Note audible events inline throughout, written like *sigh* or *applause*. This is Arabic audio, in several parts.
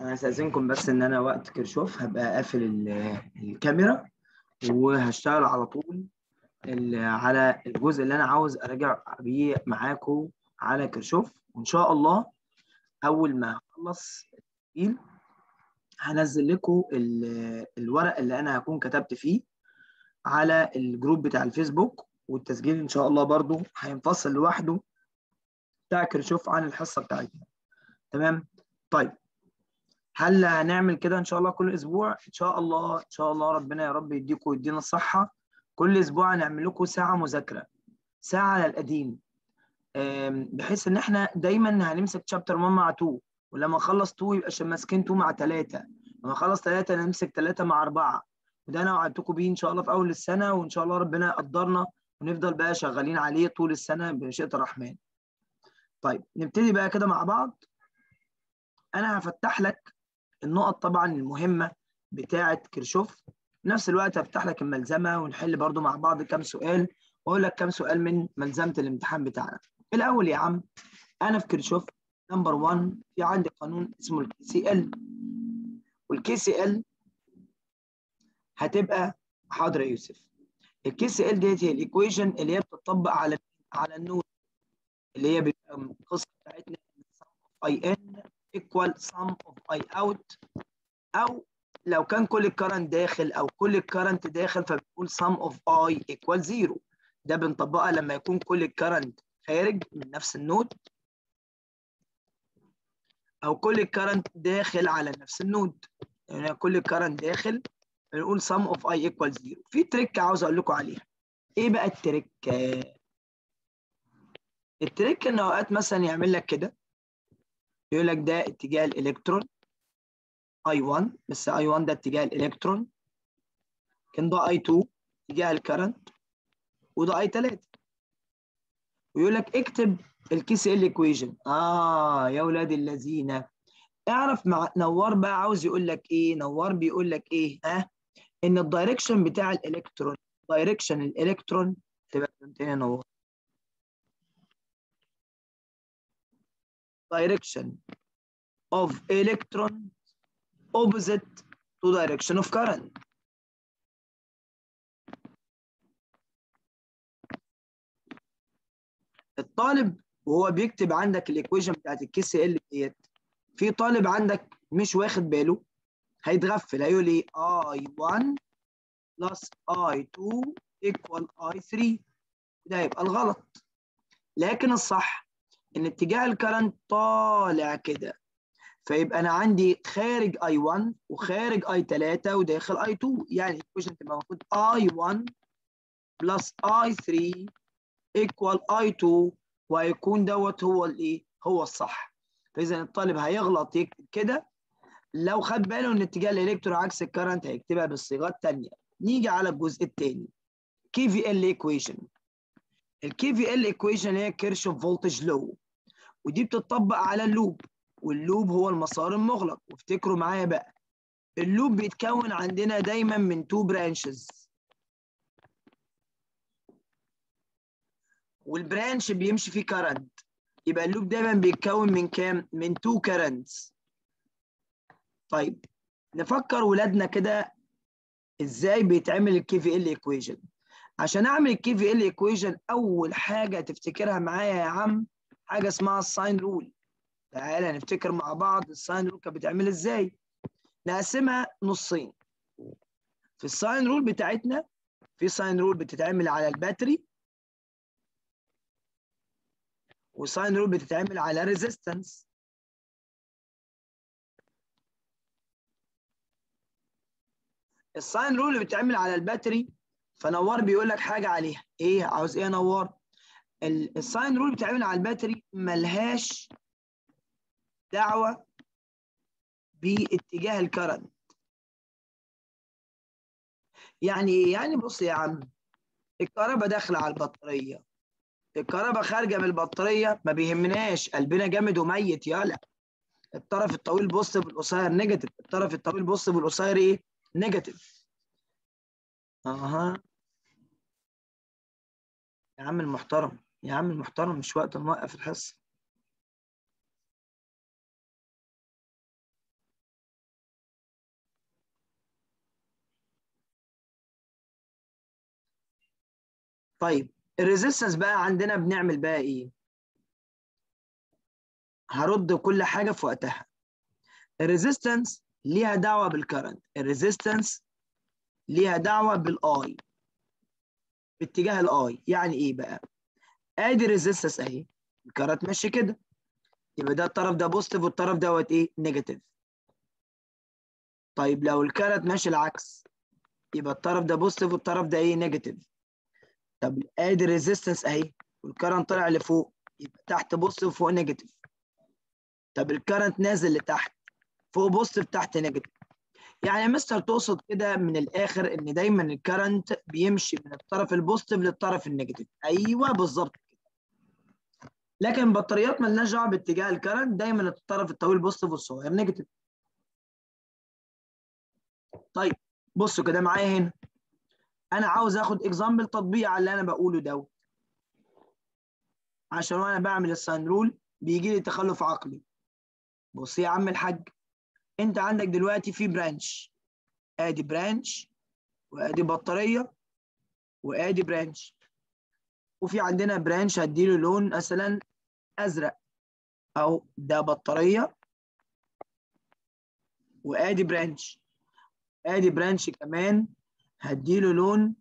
أنا استاذنكم بس إن أنا وقت كرشوف هبقى قافل ال- الكاميرا وهشتغل على طول على الجزء اللي أنا عاوز أراجع بيه معاكم على كرشوف وإن شاء الله أول ما أخلص التسجيل هنزل لكم ال- الورق اللي أنا هكون كتبت فيه على الجروب بتاع الفيسبوك. والتسجيل إن شاء الله برضو هينفصل لوحده بتاع كرشوف عن الحصة بتاعتنا. تمام؟ طيب. هل هنعمل كده إن شاء الله كل أسبوع؟ إن شاء الله إن شاء الله ربنا يا رب يديكم ويدينا الصحة. كل أسبوع هنعمل لكم ساعة مذاكرة ساعة على القديم. بحيث إن إحنا دايما هنمسك شابتر 1 مع 2 ولما نخلص 2 يبقى ماسكين 2 مع 3 لما نخلص 3 نمسك 3 مع 4 وده أنا وعدتكم بيه إن شاء الله في أول السنة وإن شاء الله ربنا يقدرنا ونفضل بقى شغالين عليه طول السنة بمشيئه الرحمن. طيب نبتدي بقى كده مع بعض. أنا هفتح لك النقط طبعا المهمة بتاعه كرشوف في نفس الوقت هفتح لك الملزمة ونحل برضو مع بعض كام سؤال وأقول لك كام سؤال من ملزمة الامتحان بتاعنا. الأول يا عم أنا في Kirchhoff number 1 في عندي قانون اسمه ال KCL. وال KCL هتبقى حاضر يا يوسف. ال KCL ديت هي ال equation اللي هي بتطبق على على ال node اللي هي بيبقى القصة بتاعتنا I in equal sum of I out أو لو كان كل ال current داخل أو كل ال current داخل فبنقول sum of I equal zero ده بنطبقها لما يكون كل ال current خارج من نفس ال node أو كل ال current داخل على نفس ال node. يعني كل ال current داخل بنقول sum of i equal 0 في trick عاوز أقول لكم عليها. إيه بقى ال trick ال trick ان أوقات مثلا يعمل لك كده. يقول لك ده اتجاه الإلكترون I1 بس I1 ده اتجاه الإلكترون كان ده I2 اتجاه ال current وده I3 ويقول لك اكتب ال KCL equation آه يا ولاد الذين. اعرف مع نوار بقى عاوز يقول لك إيه؟ نوار بيقول لك إيه؟ ها؟ آه؟ إن ال direction بتاع الإلكترون direction الإلكترون تبقى تاني direction of electron opposite to direction of current. الطالب وهو بيكتب عندك ال equation بتاعت ال KCL ديت في طالب عندك مش واخد باله هيتغفل هيقول إيه؟ I1 plus I2 equal I3 ده هيبقى الغلط. لكن الصح إن اتجاه ال current طالع كده. فيبقى أنا عندي خارج I1 وخارج I3 وداخل I2 يعني ال equation تبقى المفروض I1 plus I3 equal I2 وهيكون دوت هو الإيه؟ هو الصح. فإذا الطالب هيغلط يكتب كده. لو خد باله إن اتجاه الإلكترون عكس ال current هيكتبها بالصيغه الثانية نيجي على الجزء الثاني KVL equation ال KVL equation هي Kirchhoff voltage law. ودي بتطبق على ال loop وال loop هو المسار المغلق. وافتكروا معايا بقى ال loop بيتكون عندنا دايما من two branches وال branch بيمشي فيه current يبقى ال loop دايما بيتكون من كام؟ من two currents طيب نفكر ولادنا كده إزاي بيتعمل ال KVL equation عشان أعمل ال KVL equation أول حاجة تفتكرها معايا يا عم حاجة اسمها ال sign rule تعالى نفتكر مع بعض ال sign rule كانت بتعمل إزاي. نقسمها نصين. في ال sign rule بتاعتنا في sign rule بتتعمل على ال battery و sign rule بتتعمل على resistance ال sign rule اللي بتتعمل على ال battery فنوار بيقول لك حاجة عليها. إيه؟ عاوز إيه يا نوار؟ ال sign rule بتتعمل على ال battery ملهاش دعوة باتجاه ال current يعني إيه؟ يعني بص يا عم الكهرباء داخلة على البطارية. الكهرباء خارجة من البطارية ما بيهمناش. قلبنا جامد وميت يالا. الطرف الطويل positive القصير negative الطرف الطويل positive القصير إيه؟ negative أها. يا عم المحترم. يا عم المحترم مش وقت نوقف الحصة. طيب ال resistance بقى عندنا بنعمل بقى إيه؟ هرد كل حاجة في وقتها. ال resistance ليها دعوة بال current ال resistance ليها دعوة بال I باتجاه ال I يعني إيه بقى؟ ادي ال resistance اهي ال current ماشي كده. يبقى ده الطرف ده positive والطرف دوت إيه؟ negative طيب لو ال current ماشي العكس يبقى الطرف ده positive والطرف ده إيه؟ negative طب ادي ال resistance أهي. وال current طلع لفوق يبقى تحت positive وفوق negative طب ال current نازل لتحت فوق positive تحت negative يعني يا مستر تقصد كده من الآخر إن دايما ال current بيمشي من الطرف ال positive للطرف ال negative أيوه بالظبط. لكن البطاريات مالناش دعوة باتجاه ال current دايما الطرف الطويل. positive والصغير negative. طيب بصوا كده معايا هنا. أنا عاوز آخد example تطبيق على اللي أنا بقوله دوت عشان وأنا بعمل ال sign rule بيجي لي تخلف عقلي. بص يا عم الحاج أنت عندك دلوقتي في branch آدي branch وآدي بطارية وآدي branch وفي عندنا branch هديله لون مثلا أزرق أو ده بطارية. وأدي branch. أدي branch كمان. هديله لون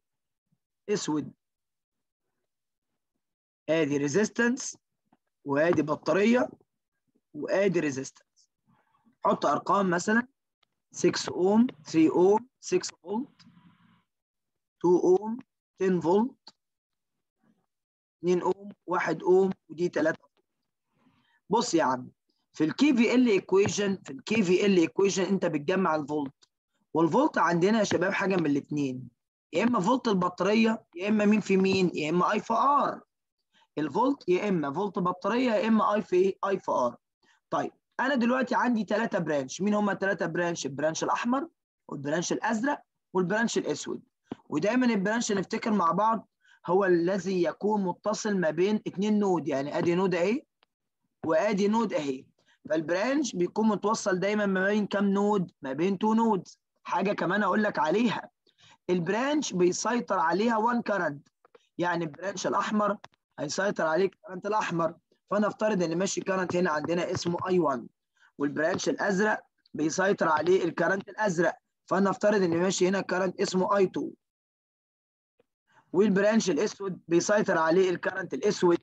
أسود. أدي resistance وأدي بطارية. وأدي resistance حط أرقام مثلا. 6 اوم 3 اوم 6 فولت 2 اوم 10 فولت 2 اوم 1 اوم ودي 3 بص يا عم في ال KVL equation في ال KVL equation انت بتجمع ال volt. وال volt عندنا يا شباب حاجة من الاثنين يا إما فولت البطارية يا إما مين في مين؟ يا إما I في R ال volt يا إما فولت بطارية يا إما I في I في R طيب أنا دلوقتي عندي ثلاثة branch مين هم الثلاثه برانش البرانش الأحمر والبرانش الأزرق والبرانش الأسود. ودايما البرانش نفتكر مع بعض هو الذي يكون متصل ما بين اثنين node. يعني أدي node أهي. وادي node اهي. فال branch بيكون متوصل دايما ما بين كام node؟ ما بين two node. حاجة كمان أقول لك عليها. ال branch بيسيطر عليها one current يعني ال branch الأحمر هيسيطر عليه ال current الأحمر. فنفترض إن ماشي current هنا عندنا اسمه I 1 وال branch الأزرق بيسيطر عليه ال current الأزرق. فنفترض إن ماشي هنا current اسمه I 2 وال branch الأسود بيسيطر عليه ال current الأسود.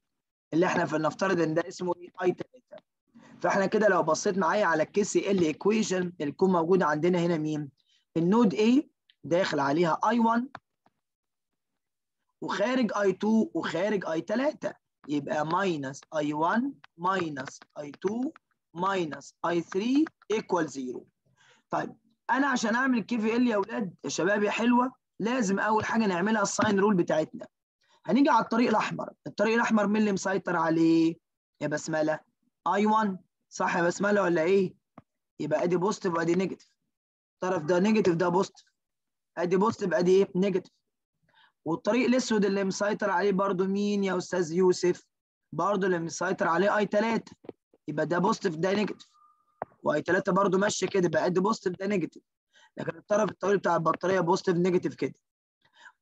اللي إحنا فلنفترض إن ده اسمه I 3 فاحنا كده لو بصيت معايا على ال KCL equation اللي تكون موجودة عندنا هنا مين؟ ال node A داخل عليها I1 وخارج I2 وخارج I3 يبقى minus I1 minus I2 minus I3 equal 0 طيب أنا عشان أعمل ال KVL يا أولاد يا شباب يا حلوة لازم أول حاجة نعملها ال sign rule بتاعتنا. هنيجي على الطريق الأحمر. الطريق الأحمر مين اللي مسيطر عليه؟ يا بسملة. I1 صح يا بسملة ولا إيه؟ يبقى أدي positive وأدي negative الطرف ده negative ده positive أدي positive أدي إيه؟ negative والطريق الأسود اللي مسيطر عليه برضو مين يا أستاذ يوسف؟ برضو اللي مسيطر عليه I 3 يبقى ده positive ده negative و I 3 برضو ماشية كده يبقى أدي positive ده negative لكن الطرف الطويل بتاع البطارية positive negative كده.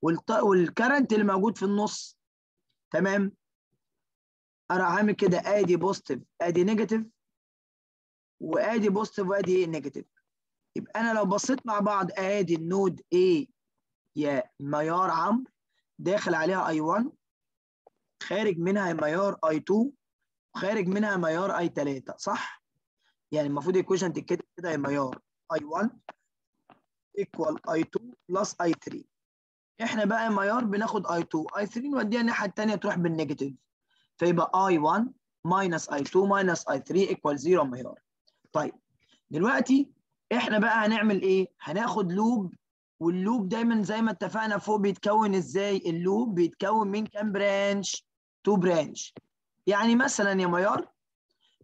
وال current اللي موجود في النص تمام؟ أنا عامل كده أدي positive أدي negative وأدي positive وأدي negative يبقى أنا لو بصيت مع بعض أدي ال node A يا ميار عمرو داخل عليها I1 خارج منها ميار I2 وخارج منها ميار I3 صح؟ يعني المفروض ال equation تتكتب كده يا ميار I1 equal I2 plus I3 إحنا بقى ميار بناخد I2 I3 نوديها الناحية الثانية تروح بال negative فيبقى I1 minus I2 minus I3 equal 0 ميار طيب دلوقتي إحنا بقى هنعمل إيه؟ هناخد loop وال loop دايما زي ما اتفقنا فوق بيتكون إزاي؟ ال loop بيتكون من كام branch؟ two branch يعني مثلا يا ميار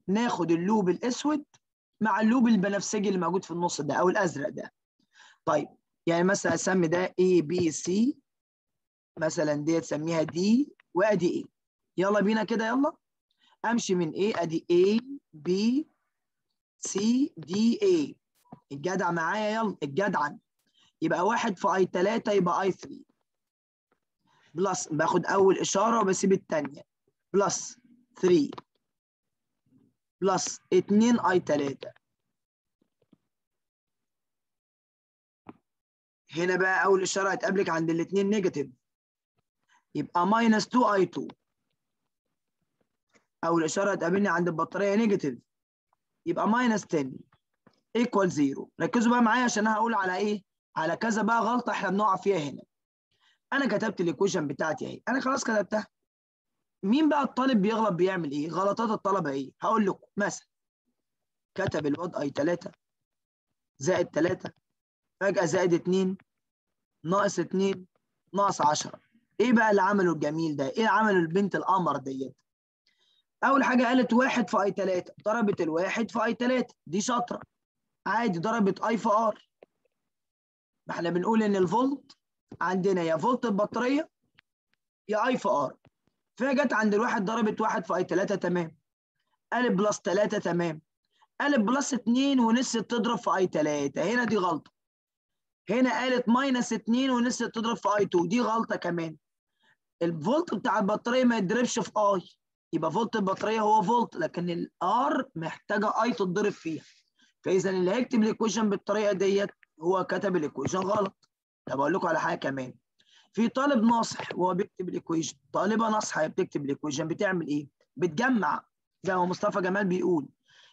ناخد ال loop الأسود مع ال loop البنفسجي اللي موجود في النص ده أو الأزرق ده طيب يعني مثلا أسمي ده A B C مثلا دي تسميها D وأدي A. يلا بينا كده يلا. أمشي من A أدي A B C D A. الجدع معايا يلا. الجدعن يبقى واحد في I 3 يبقى I 3 plus. باخد أول إشارة وبسيب الثانية plus. 3 plus. 2 I 3 هنا بقى أول إشارة هتقابلك عند الاثنين negative. يبقى minus 2 I 2 أول إشارة هتقابلني عند البطارية negative. يبقى minus 10 equal 0 ركزوا بقى معايا عشان أنا هقول على إيه؟ على كذا بقى غلطة إحنا بنقع فيها هنا. أنا كتبت ال equation بتاعتي أهي. أنا خلاص كتبتها. مين بقى الطالب بيغلط بيعمل إيه؟ غلطات الطلبة إيه؟ هقول لكم. مثلا كتب الواد I 3 زائد 3 فجأة زائد 2 ناقص 2 ناقص 10 إيه بقى اللي عمله الجميل ده؟ إيه عمله البنت القمر ديت؟ أول حاجة قالت واحد في I 3 ضربت الواحد في I 3 دي شاطرة. عادي ضربت I في R. إحنا بنقول إن الفولت عندنا يا فولت البطارية يا I في R. فهي جت عند الواحد ضربت واحد في I 3 تمام. قالت plus 3 تمام. قالت plus 2 ونسيت تضرب في I 3 هنا دي غلطة. هنا قالت minus 2 ونسيت تضرب في I 2 دي غلطة كمان. الفولت بتاع البطارية ما يتضربش في I. يبقى فولت البطارية هو فولت لكن ال R محتاجة I تتضرب فيها. فإذا اللي هيكتب ال equation بالطريقة ديت هو كتب ال equation غلط. طب أقول لكم على حاجة كمان. في طالب ناصح وهو بيكتب ال equation طالبة ناصحة بتكتب ال equation بتعمل إيه؟ بتجمع زي ما مصطفى جمال بيقول.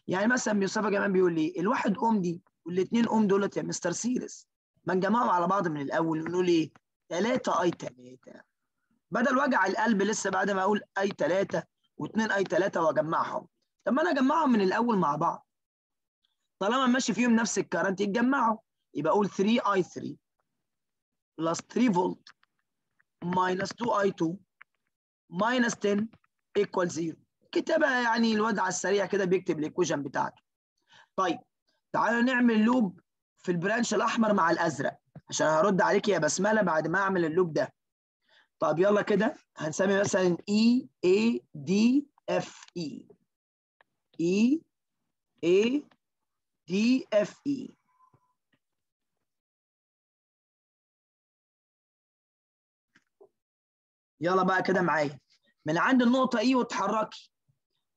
يعني مثلا مصطفى جمال بيقول لي الواحد اوم دي والاثنين اوم دولت يا مستر series. ما نجمعهم على بعض من الأول ونقول إيه؟ 3 I 3 بدل وجع القلب لسه بعد ما أقول I 3 و2 I 3 وأجمعهم. طب ما أنا أجمعهم من الأول مع بعض. طالما ماشي فيهم نفس ال current يتجمعوا. يبقى أقول 3 I 3 plus 3 فولت minus 2 I 2 minus 10 equal 0 كتابة يعني الواد على السريع كده بيكتب ال equation بتاعته. طيب تعالوا نعمل loop في ال branch الأحمر مع الأزرق. عشان هرد عليك يا بسملة بعد ما أعمل ال loop ده. طب يلا كده هنسمي مثلا اي اي دي اف اي اي اي دي اف اي يلا بقى كده معايا. من عند النقطة اي وتحركي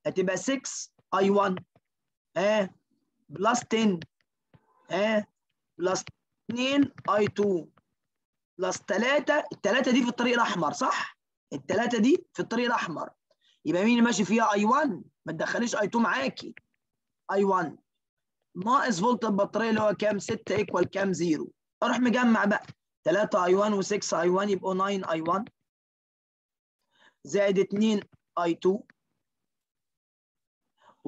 هتبقى 6 اي 1 آه بلس 10 آه plus 2 I 2 plus 3 الثلاثة دي في الطريق الأحمر صح؟ الثلاثة دي في الطريق الأحمر. يبقى مين اللي ماشي فيها؟ I 1 ما تدخليش I 2 معاكي. I 1 ناقص فولت البطارية اللي هو كام؟ 6 equal كام؟ 0 أروح مجمع بقى. 3 I 1 و6 I 1 يبقوا 9 I 1 زائد 2 I 2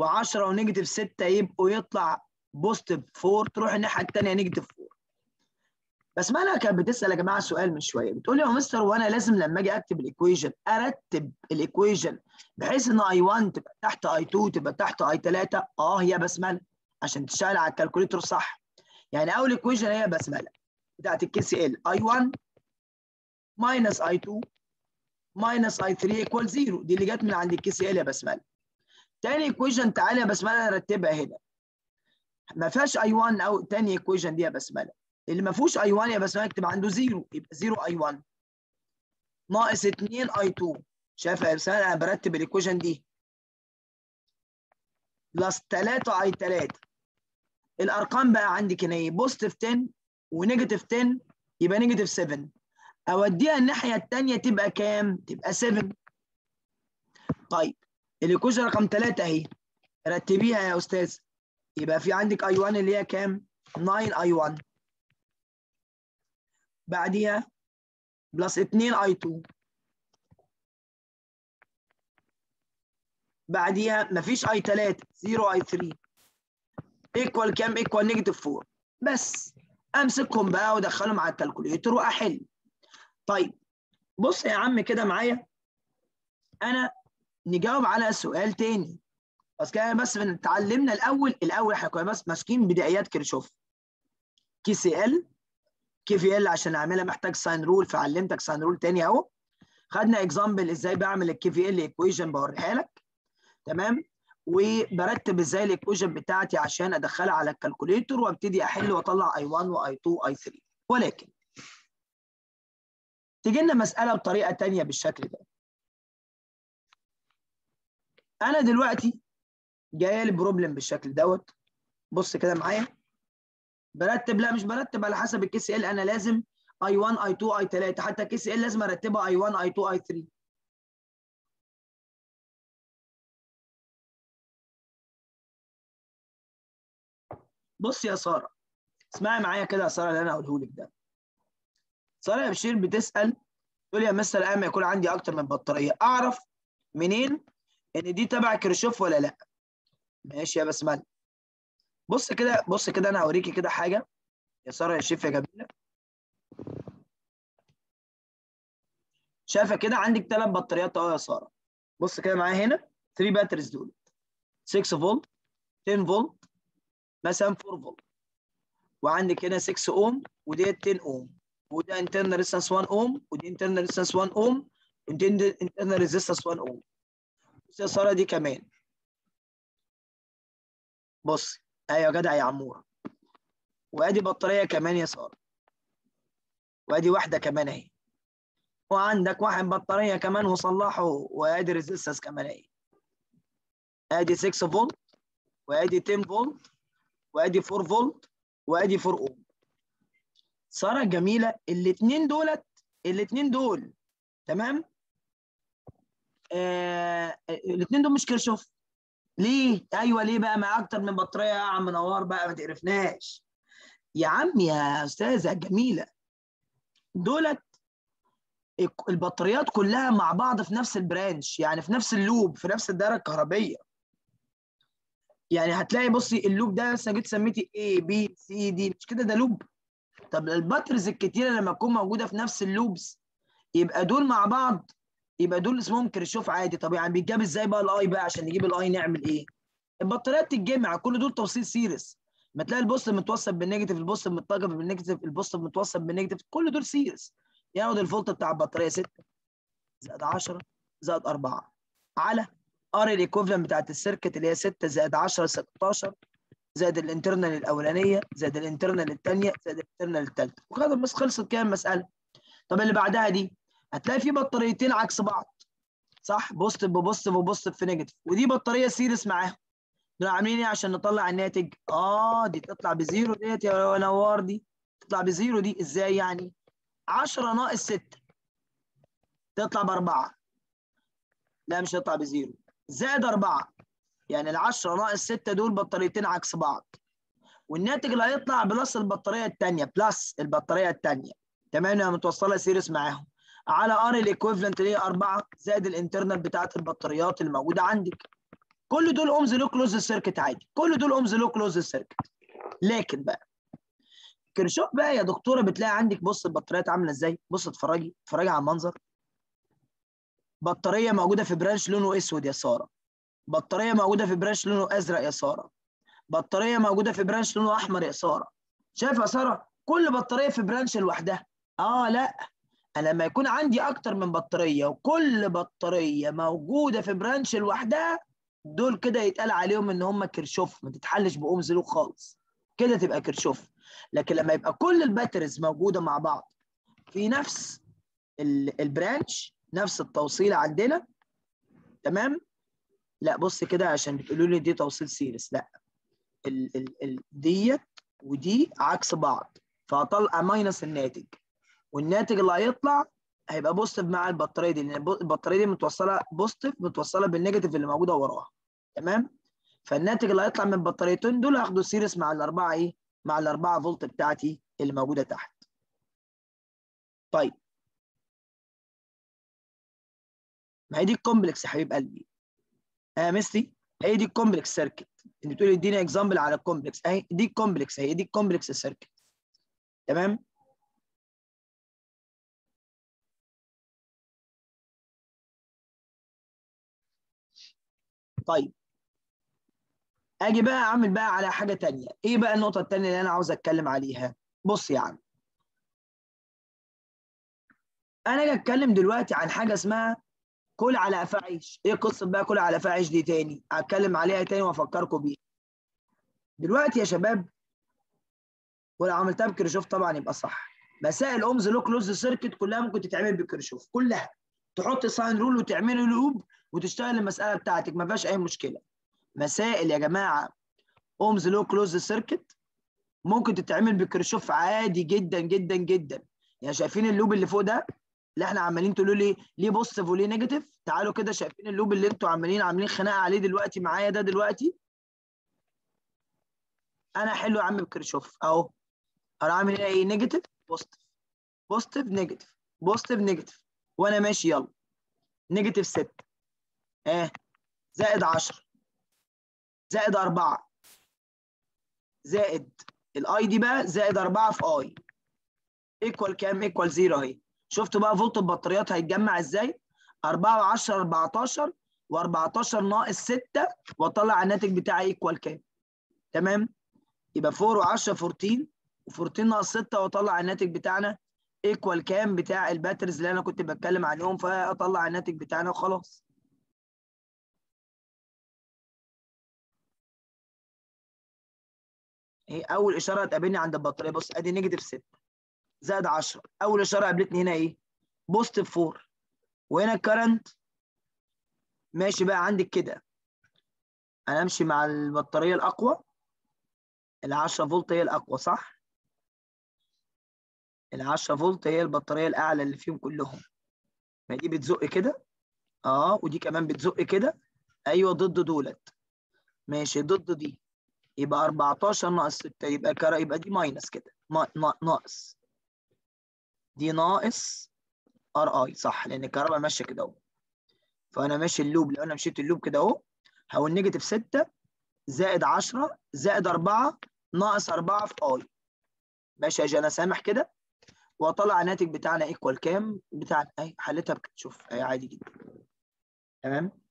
و10 و negative 6 يبقوا يطلع positive 4 تروح الناحية الثانية negative 4 بس ما أنا كانت بتسأل يا جماعة سؤال من شوية. بتقول لي يا مستر وأنا لازم لما أجي أكتب ال equation أرتب ال equation بحيث ان I 1 تبقى تحت I 2 تبقى تحت I 3 آه هي بسمله عشان تشتغل على ال calculator صح. يعني أول equation هي بسملة بتاعت ال KCL I 1 minus I 2 minus I 3 equal 0 دي اللي جت من عند ال KCL يا بسملة. تاني equation تعالى يا بسملة نرتبها هنا. ما فيهاش I 1 أو تاني equation دي يا بسملة. اللي ما فيهوش I 1 يا بسملة اكتب عنده 0 يبقى 0 I 1 ناقص 2 I 2 شايف يا بسملة؟ أنا برتب ال equation دي. plus 3 I 3 الأرقام بقى عندك هنا إيه؟ positive 10 و negative 10 يبقى negative 7 أوديها الناحية الثانية تبقى كام؟ تبقى 7 طيب ال equation رقم 3 أهي. رتبيها يا أستاذ. يبقى في عندك I 1 اللي هي كام؟ 9 I 1 بعديها plus 2 I 2 بعديها مفيش I 3 0 I 3 equal كام؟ equal negative 4 بس امسكهم بقى وادخلهم على ال calculator واحل. طيب بص يا عم كده معايا. أنا نجاوب على سؤال تاني. بس كده بس اتعلمنا الأول الأول إحنا كنا بس ماسكين بدايات كيرشوف. كي سي إل كي في إل عشان أعملها محتاج sign rule فعلمتك sign rule تاني أهو. خدنا example إزاي بعمل ال KVL equation بوريها لك. تمام؟ وبرتب إزاي ال equation بتاعتي عشان أدخلها على ال calculator وأبتدي أحل وأطلع I 1 و I 2 و I 3 ولكن تيجي لنا مسألة بطريقة تانية بالشكل ده. أنا دلوقتي جاية لي problem بالشكل دوت. بص كده معايا. برتب لا مش برتب على حسب ال KCL أنا لازم I 1 I 2 I 3 حتى ال KCL لازم أرتبها I 1 I 2 I 3 بص يا سارة. اسمعي معايا كده يا سارة اللي أنا هقوله لك ده. سارة يا بشير بتسأل تقول يا مستر اما يكون عندي أكتر من بطارية. أعرف منين إن دي تبع كرشوف ولا لأ؟ ماشي يا بسمله بص كده بص كده أنا هوريكي كده حاجة. يا سارة يا شيف يا جميلة. شايفة كده؟ عندك ثلاث بطاريات اهو يا سارة. بص كده معايا هنا. 3 batteries دول. 6 فولت 10 فولت مثلا 4 فولت وعندك هنا 6 اوم وديت 10 اوم وده internal resistance 1 اوم ودي internal resistance 1 اوم ودي internal resistance 1 اوم بص يا سارة دي كمان. بص أيوه يا جدع يا عمورة. وأدي بطارية كمان يا سارة. وأدي واحدة كمان أهي. وعندك واحد بطارية كمان وصلحه وأدي resistance كمان أهي. أدي 6 فولت وأدي 10 فولت وأدي 4 فولت وأدي 4 اوم سارة جميلة الاثنين دولت الاثنين دول تمام؟ آه الاثنين دول مش كيرشوف. ليه؟ أيوه ليه بقى؟ مع أكتر من بطارية يا عم نوار بقى ما تقرفناش. يا عم يا أستاذة جميلة دولت البطاريات كلها مع بعض في نفس ال branch يعني في نفس ال loop في نفس الدائره الكهربية. يعني هتلاقي بصي ال loop ده مثلا جيت سميتي A B C D مش كده؟ ده loop. طب ال batteries الكتيرة لما تكون موجودة في نفس ال loops يبقى دول مع بعض يبقى دول اسمهم كيرشوف عادي. طب يعني بيتجاب إزاي بقى ال I بقى؟ عشان نجيب ال I نعمل إيه؟ البطاريات تتجمع كل دول توصيل series. ما تلاقي البوستيف متوصل بالنيجاتيف البوستيف متوصل بالنيجاتيف البوستيف متوصل بالنيجاتيف كل دول سيريس. ياخد الفولت بتاع البطارية 6 زائد 10 زائد 4 على R ال equivalent بتاعت ال circuit اللي هي 6 زائد 10 16 زائد ال internal الأولانية زائد ال internal الثانية زائد ال internal الثالثه وخلاص بس خلصت كده المسألة؟ طب اللي بعدها دي؟ هتلاقي في بطاريتين عكس بعض. صح؟ positive ب positive و positive في negative. ودي بطارية series معاهم. دول عاملين إيه عشان نطلع الناتج؟ آه دي تطلع ب zero ديت يا نوار دي. تطلع ب zero دي. إزاي يعني؟ 10 ناقص 6 تطلع بأربعة. لا مش هتطلع ب zero. زائد 4 يعني ال 10 ناقص 6 دول بطاريتين عكس بعض. والناتج اللي هيطلع plus البطارية الثانية plus البطارية الثانية تمام؟ أنا متوصله series معاهم. على R ال equivalent اللي هي 4 زائد ال internal بتاعت البطاريات اللي موجوده عندك. كل دول Ohm's law closed circuit عادي. كل دول Ohm's law closed circuit لكن بقى كرشوف بقى يا دكتورة بتلاقي عندك بص البطاريات عاملة إزاي. بص اتفرجي اتفرجي على المنظر. بطارية موجودة في branch لونه أسود يا سارة. بطارية موجودة في branch لونه أزرق يا سارة. بطارية موجودة في branch لونه أحمر يا سارة. شايف يا سارة؟ كل بطارية في branch لوحدها. آه لأ. أنا لما يكون عندي أكتر من بطارية وكل بطارية موجودة في branch لوحدها دول كده يتقال عليهم إن هم كرشوف ما تتحلش ب Ohm's law خالص. كده تبقى كرشوف لكن لما يبقى كل ال batteries موجودة مع بعض في نفس ال branch نفس التوصيل عندنا تمام؟ لا بص كده عشان بتقولوا لي دي توصيل series. لا ال ال ال ديت ودي عكس بعض. فهطلع minus الناتج. والناتج اللي هيطلع هيبقى positive مع البطارية دي لأن البطارية دي متوصلة positive متوصلة بال negative اللي موجودة وراها. تمام؟ فالناتج اللي هيطلع من البطاريتين دول هاخده series مع الأربعة إيه؟ مع الأربعة فولت بتاعتي اللي موجودة تحت. طيب. ما هي دي ال complex يا حبيب قلبي. آه ميستي هي دي ال complex circuit أنت بتقولي اديني example على ال complex أهي دي ال complex هي دي ال complex circuit تمام؟ طيب. آجي بقى أعمل بقى على حاجة تانية. إيه بقى النقطة التانية اللي أنا عاوز أتكلم عليها؟ بص يا عم. أنا أجي أتكلم دلوقتي عن حاجة اسمها كل على قفا عيش. إيه قصة بقى كل على قفا عيش دي تاني؟ هتكلم عليها تاني وافكركم بيها. دلوقتي يا شباب ولو عملتها بكرشوف طبعا يبقى صح. مسائل Ohm's law closed circuit كلها ممكن تتعمل بكرشوف. كلها. تحط sign rule وتعملي loop وتشتغل المسألة بتاعتك ما فيهاش أي مشكلة. مسائل يا جماعة Ohm's law closed circuit ممكن تتعمل بكرشوف عادي جدا جدا جدا. يعني شايفين ال loop اللي فوق ده؟ اللي إحنا عمالين تقولوا لي ليه positive وليه negative تعالوا كده شايفين ال loop اللي أنتوا عمالين عاملين خناقة عليه دلوقتي معايا ده دلوقتي؟ أنا حلو يا عم بكرشوف أهو. أنا عامل إيه؟ negative positive positive negative positive negative وأنا ماشي يلا. negative 6 آه زائد 10 زائد 4 زائد ال I دي بقى زائد 4 في I equal كام؟ equal 0 أهي. شفتوا بقى فولت البطاريات هيتجمع إزاي؟ 4 و10 14 و14 ناقص 6 وأطلع الناتج بتاعي equal كام؟ تمام؟ يبقى 4 و10 14 و14 ناقص 6 وأطلع الناتج بتاعنا equal كام؟ بتاع ال batteries اللي أنا كنت بتكلم عنهم فأطلع الناتج بتاعنا وخلاص. إيه أول إشارة هتقابلني عند البطارية. بص أدي negative 6 زائد 10 أول إشارة قابلتني هنا إيه؟ positive 4 وهنا ال current ماشي بقى عندك كده. أنا أمشي مع البطارية الأقوى. ال 10 فولت هي الأقوى صح؟ ال 10 فولت هي البطارية الأعلى اللي فيهم كلهم. ما دي بتزق كده؟ آه ودي كمان بتزق كده. أيوه ضد دولت. ماشي ضد دي. يبقى 14 ناقص 6 يبقى كرا يبقى دي ماينس كده. ناقص. دي ناقص ار اي صح لأن الكهرباء ماشية كده أهو. فأنا ماشي اللوب لو أنا مشيت اللوب كده أهو هقول نيجاتيف 6 زائد 10 زائد 4 ناقص 4 في اي ماشي يا جانا سامح كده؟ وأطلع الناتج بتاعنا ايكوال كام؟ بتاع أهي حلتها شوف أهي عادي جدا. تمام؟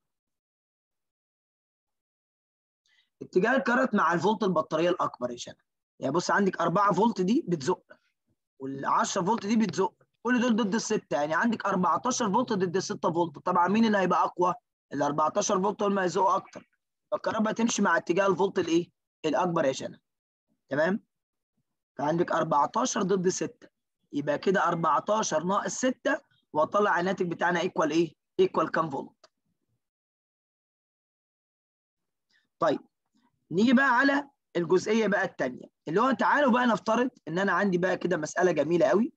اتجاه ال current مع الفولت البطارية الأكبر يا شباب. يعني بص عندك 4 فولت دي بتزق وال 10 فولت دي بتزق. كل دول ضد الستة. يعني عندك 14 فولت ضد 6 فولت. طبعا مين اللي هيبقى أقوى؟ ال 14 فولت هم هيزقوا أكتر. فالكهرباء تمشي مع اتجاه الفولت الإيه؟ الأكبر يا شباب. تمام؟ فعندك 14 ضد 6 يبقى كده 14 ناقص 6 واطلع الناتج بتاعنا equal إيه؟ equal كام فولت؟ طيب نيجي بقى على الجزئية بقى الثانية اللي هو تعالوا بقى نفترض إن أنا عندي بقى كده مسألة جميلة قوي.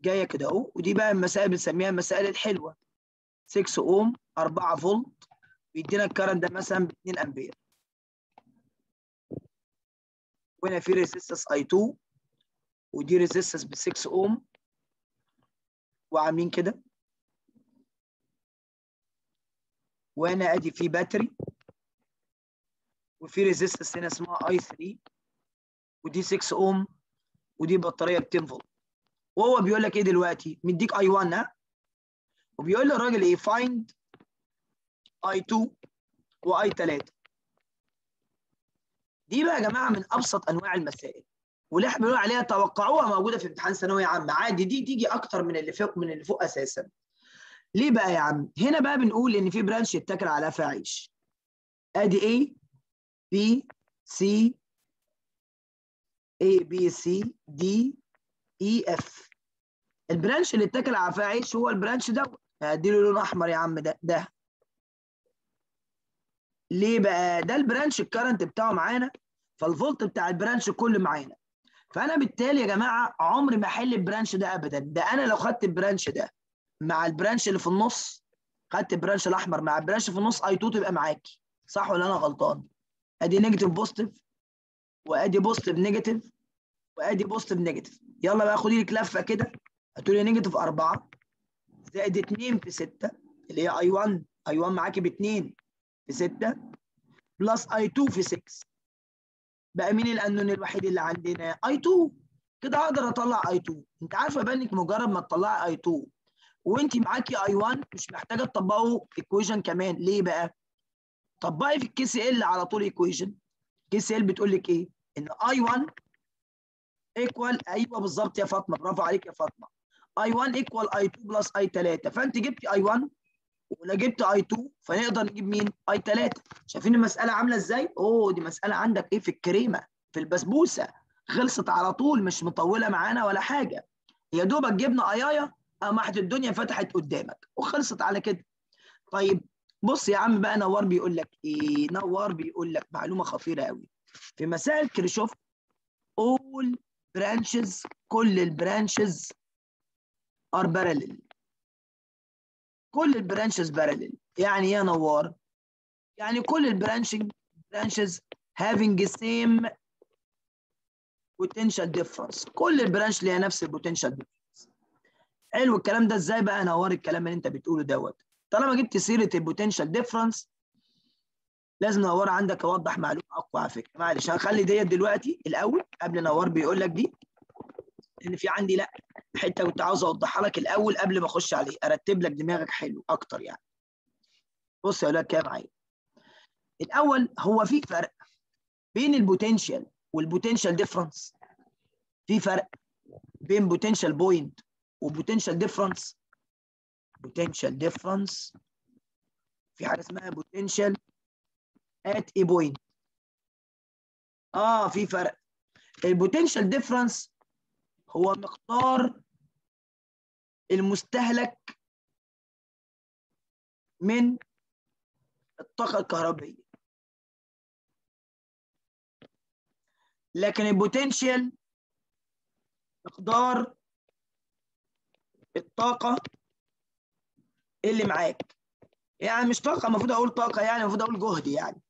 جاية كده أهو. ودي بقى المسائل بنسميها المسائل الحلوة. 6 اوم 4 فولت بيدينا ال current ده مثلا ب 2 أمبير. وهنا في resistance I 2 ودي resistance ب 6 اوم وعاملين كده. وهنا أدي في battery وفي resistance هنا اسمها I 3 ودي 6 اوم ودي بطارية ب 10 فولت وهو بيقول لك إيه دلوقتي؟ مديك I 1 ها؟ وبيقول للراجل إيه؟ find I 2 و I 3 دي بقى يا جماعة من أبسط أنواع المسائل واللي إحنا بنقول عليها توقعوها موجودة في امتحان ثانويه عامه عادي دي تيجي أكتر من اللي فوق من اللي فوق أساسا. ليه بقى يا عم؟ هنا بقى بنقول إن في branch يتاكل عليه عيش أدي إيه B C A B C D E F. ال branch اللي اتاكل عليه عيش هو ال branch دوت. اديله لون أحمر يا عم ده ده. ليه بقى؟ ده ال branch ال current بتاعه معانا فالفولت بتاع ال branch كله معانا. فأنا بالتالي يا جماعة عمري ما أحل ال branch ده ابدا. ده أنا لو خدت ال branch ده مع ال branch اللي في النص خدت ال branch الأحمر مع ال branch في النص I 2 تبقى معاكي. صح ولا أنا غلطان؟ ادي negative positive وادي positive negative وادي positive negative. يلا بقى خدي لك لفة كده هتقولي negative 4 زائد 2 في 6 اللي هي I 1 I 1 معاكي ب 2 في 6 plus I 2 في 6 بقى مين الانون الوحيد اللي عندنا؟ I 2 كده أقدر أطلع I 2 أنت عارفة بقى إنك مجرد ما تطلعي I 2 وانت معاكي I 1 مش محتاجة تطبقوا equation كمان. ليه بقى؟ طبقي في ال KCL على طول equation KCL بتقول لك إيه؟ إن I 1 equal أيوه بالظبط يا فاطمة. برافو عليك يا فاطمة. I 1 equal I 2 plus I 3 فأنت جبتي I 1 ولا جبت I 2 فنقدر نجيب مين؟ I 3 شايفين المسألة عاملة إزاي؟ أوه دي مسألة عندك إيه؟ في الكريمة في البسبوسة. خلصت على طول مش مطولة معانا ولا حاجة. يا دوبك جبنا آيايا قامت الدنيا فتحت قدامك. وخلصت على كده. طيب بص يا عم بقى نوار بيقول لك إيه؟ نوار بيقول لك معلومة خطيرة قوي في مسائل كيرشوف all branches كل ال branches are parallel. كل ال branches parallel. يعني إيه يا نوار؟ يعني كل ال branches, branches having same potential difference. كل ال branch ليها نفس ال potential difference. حلو الكلام ده إزاي بقى نوار؟ الكلام اللي أنت بتقوله دوت. طالما جبت سيرة ال potential difference لازم نوار عندك أوضح معلومة أقوى على فكرة. معلش هنخلي ديت دلوقتي الأول قبل نوار بيقول لك دي ان في عندي لأ حتة كنت عاوز أوضحها لك الأول قبل ما أخش عليه. أرتب لك دماغك حلو أكتر يعني. بص يا أولاد كده معايا. الأول هو في فرق بين ال potential وال potential difference في فرق بين potential point و potential difference potential difference في حاجة اسمها potential at a point آه في فرق. ال potential difference هو مقدار المستهلك من الطاقة الكهربائية. لكن ال potential مقدار الطاقة اللي معاك. يعني مش طاقة المفروض أقول طاقة يعني المفروض أقول جهد يعني.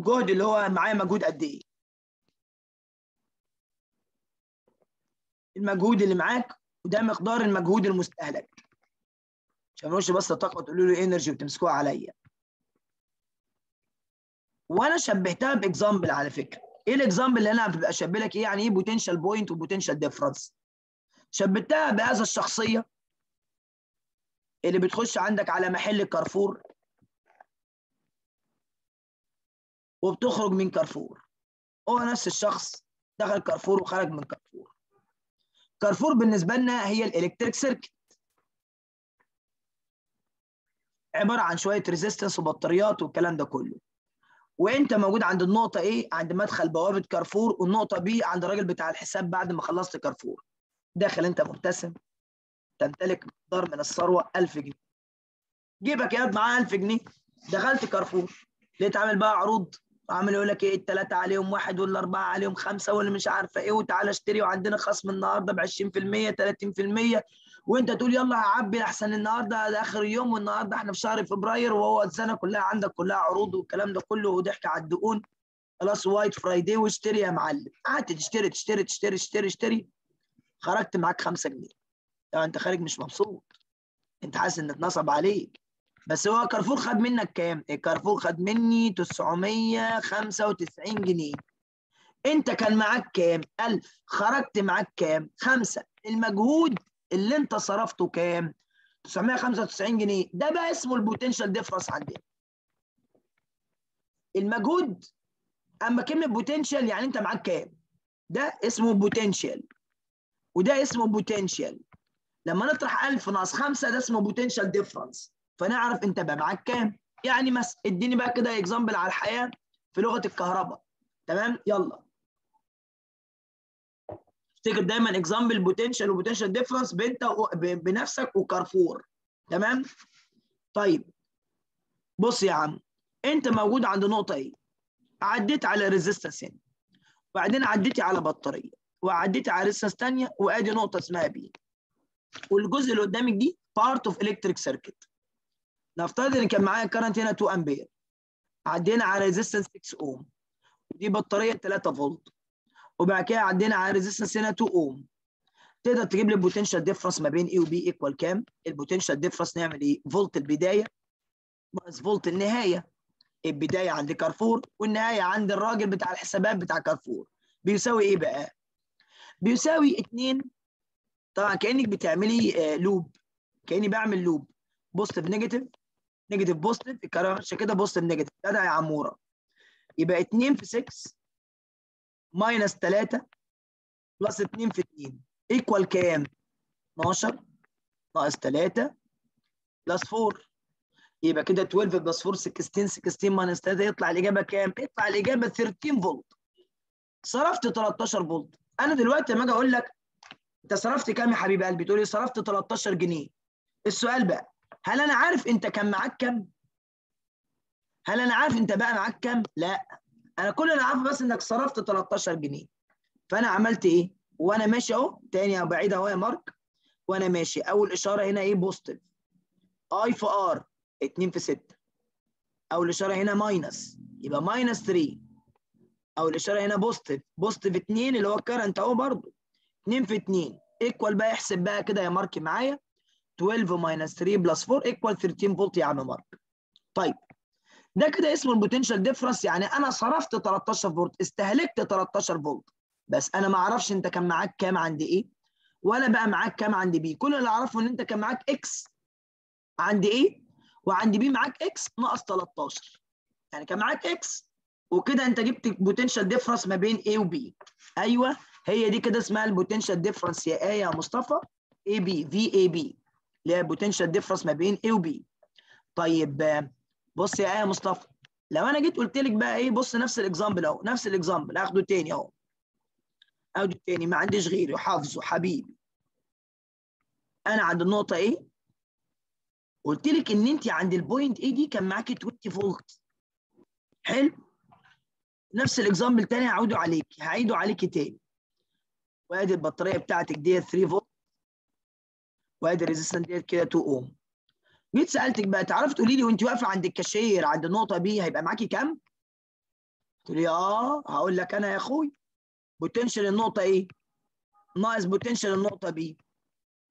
جهد اللي هو معايا مجهود قد إيه. المجهود اللي معاك وده مقدار المجهود المستهلك. عشان ما بس طاقة وتقولوا له energy وتمسكوها عليا. وأنا شبهتها ب example على فكرة. إيه ال example اللي أنا ببقى اشبه لك إيه؟ يعني إيه potential point و potential difference شبهتها بهذا الشخصية. اللي بتخش عندك على محل كارفور وبتخرج من كارفور. هو نفس الشخص دخل كارفور وخرج من كارفور. كارفور بالنسبة لنا هي ال electric circuit. عبارة عن شوية resistance وبطاريات والكلام ده كله. وأنت موجود عند النقطة A عند مدخل بوابة كارفور والنقطة B عند الراجل بتاع الحساب بعد ما خلصت كارفور. داخل أنت مبتسم. تمتلك مقدار من الثروة 1000 جنيه. جيبك يا معاه 1000 جنيه. دخلت كارفور لقيت عامل بقى عروض. عامل يقول لك إيه الثلاثه عليهم واحد والاربعه عليهم خمسة واللي مش عارفة إيه وتعالى اشتري. وعندنا خصم النهارده ب 20% 30% وأنت تقول يلا هعبي أحسن النهارده ده آخر يوم. والنهاردة إحنا في شهر فبراير وهو السنة كلها عندك كلها عروض والكلام ده كله وضحك على الدقون. خلاص White Friday واشتري يا معلم. قعدت تشتري تشتري تشتري تشتري تشتري. خرجت معاك 5 جنيه. يعني انت خارج مش مبسوط انت حاسس ان اتنصب عليك بس هو كارفور خد منك كام؟ كارفور خد مني 995 جنيه انت كان معاك كام؟ 1000 خرجت معاك كام؟ 5 المجهود اللي انت صرفته كام؟ 995 جنيه ده بقى اسمه ال potential difference عندنا المجهود اما كلمة potential يعني انت معاك كام؟ ده اسمه potential وده اسمه potential لما نطرح 1000 ناقص 5 ده اسمه potential difference فنعرف أنت بقى معاك كام؟ يعني مثلا اديني بقى كده example على الحياة في لغة الكهرباء. تمام؟ يلا. افتكر دايما example potential و potential difference بانت بنفسك وكارفور. تمام؟ طيب. بص يا عم أنت موجود عند نقطة A؟ عديت على resistance هنا. وبعدين عديتي على بطارية. وعديتي على resistance ثانية وأدي نقطة اسمها B والجزء اللي قدامك دي part of electric circuit نفترض إن كان معايا current هنا 2 امبير عدينا على resistance 6 اوم ودي بطارية 3 فولت. وبعد كده عدينا على resistance هنا 2 اوم تقدر تجيب لي ال potential difference ما بين A و B equal كام؟ ال potential difference نعمل إيه؟ فولت البداية ناقص فولت النهاية. البداية عند كارفور والنهاية عند الراجل بتاع الحسابات بتاع كارفور. بيساوي إيه بقى؟ بيساوي 2 طبعا كأنك بتعملي loop كأني بعمل loop positive negative negative positive ماشي كده positive negative جدع يا عمورة. يبقى 2 في 6 minus 3 plus 2 في 2 equal كام؟ 12 ناقص 3 plus 4 يبقى كده 12 plus 4 16 16 minus 3 يطلع الإجابة كام؟ يطلع الإجابة 13 فولت صرفت 13 فولت أنا دلوقتي لما أجي أقول لك انت صرفت كام يا حبيب قلبي؟ تقول لي صرفت 13 جنيه. السؤال بقى هل أنا عارف أنت كان معاك كام؟ هل أنا عارف أنت بقى معاك كام؟ لا. أنا كل اللي عارفه بس إنك صرفت 13 جنيه. فأنا عملت إيه؟ وأنا ماشي أهو. تاني بعيد أهو يا مارك. وأنا ماشي. أول إشارة هنا إيه؟ positive I في R 2 في 6 أول إشارة هنا minus يبقى minus 3 أول اشاره هنا positive positive 2 اللي هو ال current أهو برضه. 2 في 2 equal بقى احسب بقى كده يا مارك معايا. 12 minus 3 plus 4 equal 13 فولت يا عم مارك. طيب ده كده اسمه ال potential difference يعني أنا صرفت 13 فولت استهلكت 13 فولت. بس أنا ما أعرفش أنت كان معاك كام عند A ولا بقى معاك كام عند B كل اللي أعرفه إن أنت كان معاك X عند A وعند B معاك X ناقص 13 يعني كان معاك X وكده أنت جبت potential difference ما بين A و B. أيوه هي دي كده اسمها ال potential difference يا إيه يا مصطفى A B V A B اللي هي ال potential difference ما بين A و B. طيب بص يا إيه يا مصطفى لو أنا جيت قلت لك بقى إيه بص نفس ال example أهو نفس ال example هاخده تاني أهو. اخده تاني ما عنديش غيره حافظه حبيبي. أنا عند النقطة A؟ قلت لك إن أنت عند ال point A دي كان معاكي 20 فولت حلو؟ نفس ال example تاني هعوده عليك هعيده عليكي تاني. وادي البطارية بتاعتك ديت 3 فولت وادي ال resistance ديت كده 2 اوم جيت سألتك بقى تعرف تقولي لي وانت واقفة عند الكاشير عند النقطة B هيبقى معاكي كام؟ تقولي آه هقول لك أنا يا أخوي potential النقطة A؟ ناقص potential النقطة B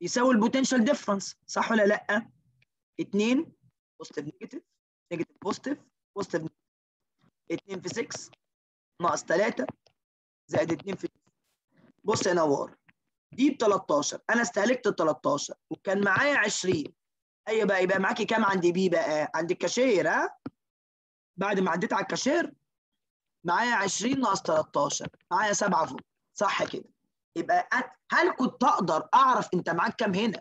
يساوي ال potential difference صح ولا لأ؟ 2 positive negative negative positive positive 2 في 6 ناقص 3 زائد 2 في بص يا نوار دي ب 13 أنا استهلكت ال 13 وكان معايا 20 أيوه بقى يبقى معاكي كام عند B بقى؟ عند الكاشير ها؟ بعد ما عديت على الكاشير معايا 20 ناقص 13 معايا 7 فولت. صح كده. يبقى هل كنت أقدر أعرف أنت معاك كام هنا؟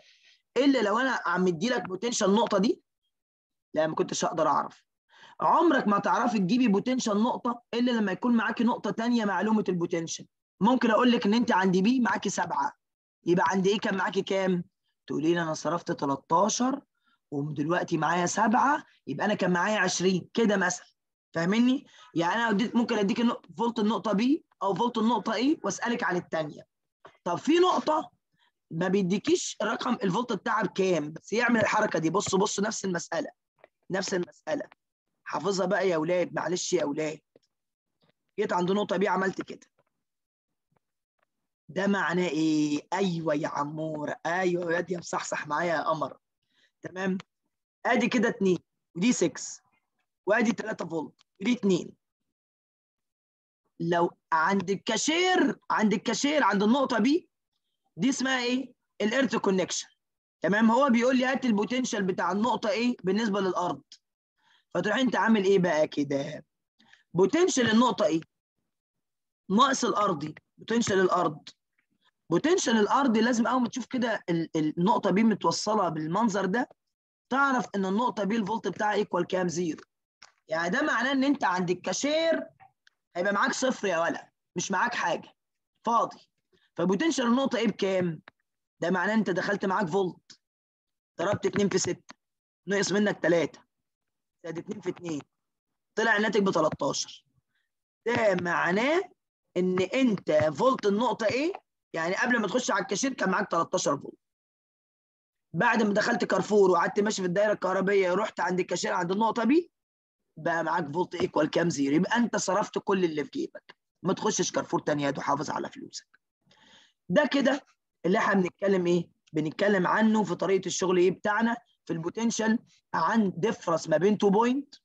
إلا لو أنا عم مدي لك potential النقطه دي؟ لا ما كنتش أقدر أعرف. عمرك ما تعرفي تجيبي potential نقطة إلا لما يكون معاكي نقطة ثانية معلومة ال potential ممكن أقول لك إن أنت عند B معاكي سبعة. يبقى عند A كان معاكي كام؟ تقولي لي أنا صرفت 13 ودلوقتي معايا سبعة يبقى أنا كان معايا 20 كده مثلا. فاهمني؟ يعني أنا اديت ممكن اديك فولت النقطة B أو فولت النقطة A وأسألك عن الثانية. طب في نقطة ما بيديكيش رقم الفولت بتاعها بكام؟ بس يعمل الحركة دي. بص بص نفس المسألة. نفس المسألة. حافظها بقى يا أولاد. معلش يا أولاد. جيت عند نقطة B عملت كده. ده معناه إيه؟ أيوه يا عموره أيوه يا دي مصحصح معايا يا قمر. تمام؟ أدي كده 2 ودي 6 وأدي 3 فولت ودي 2 لو عند الكاشير عند الكاشير عند النقطة B دي اسمها إيه؟ ال earth connection تمام؟ هو بيقول لي هات ال potential بتاع النقطة A؟ بالنسبة للأرض. فتروح أنت عامل إيه بقى كده؟ potential النقطة A؟ ناقص الارضي potential الأرض. potential الأرض لازم أول ما تشوف كده النقطة B متوصلة بالمنظر ده تعرف إن النقطة B الفولت بتاعها equal كام زيرو يعني ده معناه إن أنت عند الكاشير هيبقى معاك صفر يا ولا مش معاك حاجة. فاضي. ف potential النقطة A بكام؟ ده معناه أنت دخلت معاك فولت. ضربت 2 في 6 نقص منك 3 زائد 2 في 2 طلع الناتج ب 13 ده معناه إن أنت فولت النقطة A؟ يعني قبل ما تخش على الكاشير كان معاك 13 فولت بعد ما دخلت كارفور وقعدت ماشي في الدايرة الكهربائية رحت عند الكاشير عند النقطة B بقى معاك فولت equal كام زيرو. يبقى أنت صرفت كل اللي في جيبك. ما تخشش كارفور تاني يا حافظ على فلوسك. ده كده اللي إحنا بنتكلم إيه؟ بنتكلم عنه في طريقة الشغل إيه بتاعنا؟ في ال potential عن difference ما بين 2 point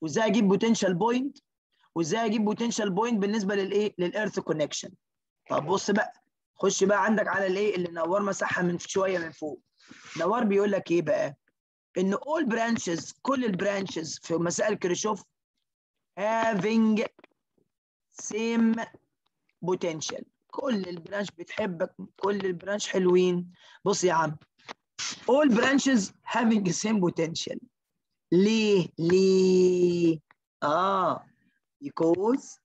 وإزاي أجيب potential point وإزاي أجيب potential point بالنسبة للإيه؟ لل earth connection طب بص بقى. خش بقى عندك على الايه اللي نوار مسحها من شوية من فوق. نوار بيقول لك إيه بقى؟ إن all branches كل ال branches في مسائل كيرشوف having same potential. كل ال branch بتحبك كل ال branch حلوين. بص يا عم all branches having same potential. ليه؟ ليه؟ آه because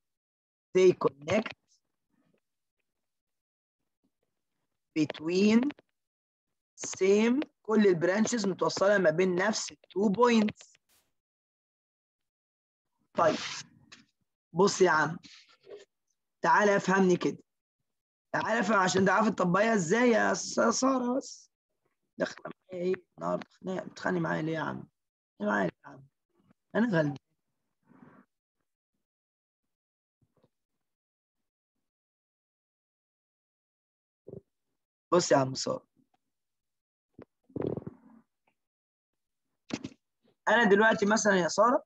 they connect between same كل ال branches متوصلة ما بين نفس ال two points طيب بص يا عم تعالى افهمني كده. تعالى افهم عشان تعرف تطبقيها إزاي يا سارة بس. داخله معايا إيه؟ النهارده. بتخانق معايا ليه يا عم؟ معايا يا عم؟ أنا غلبان بص يا عم سارة. أنا دلوقتي مثلا يا سارة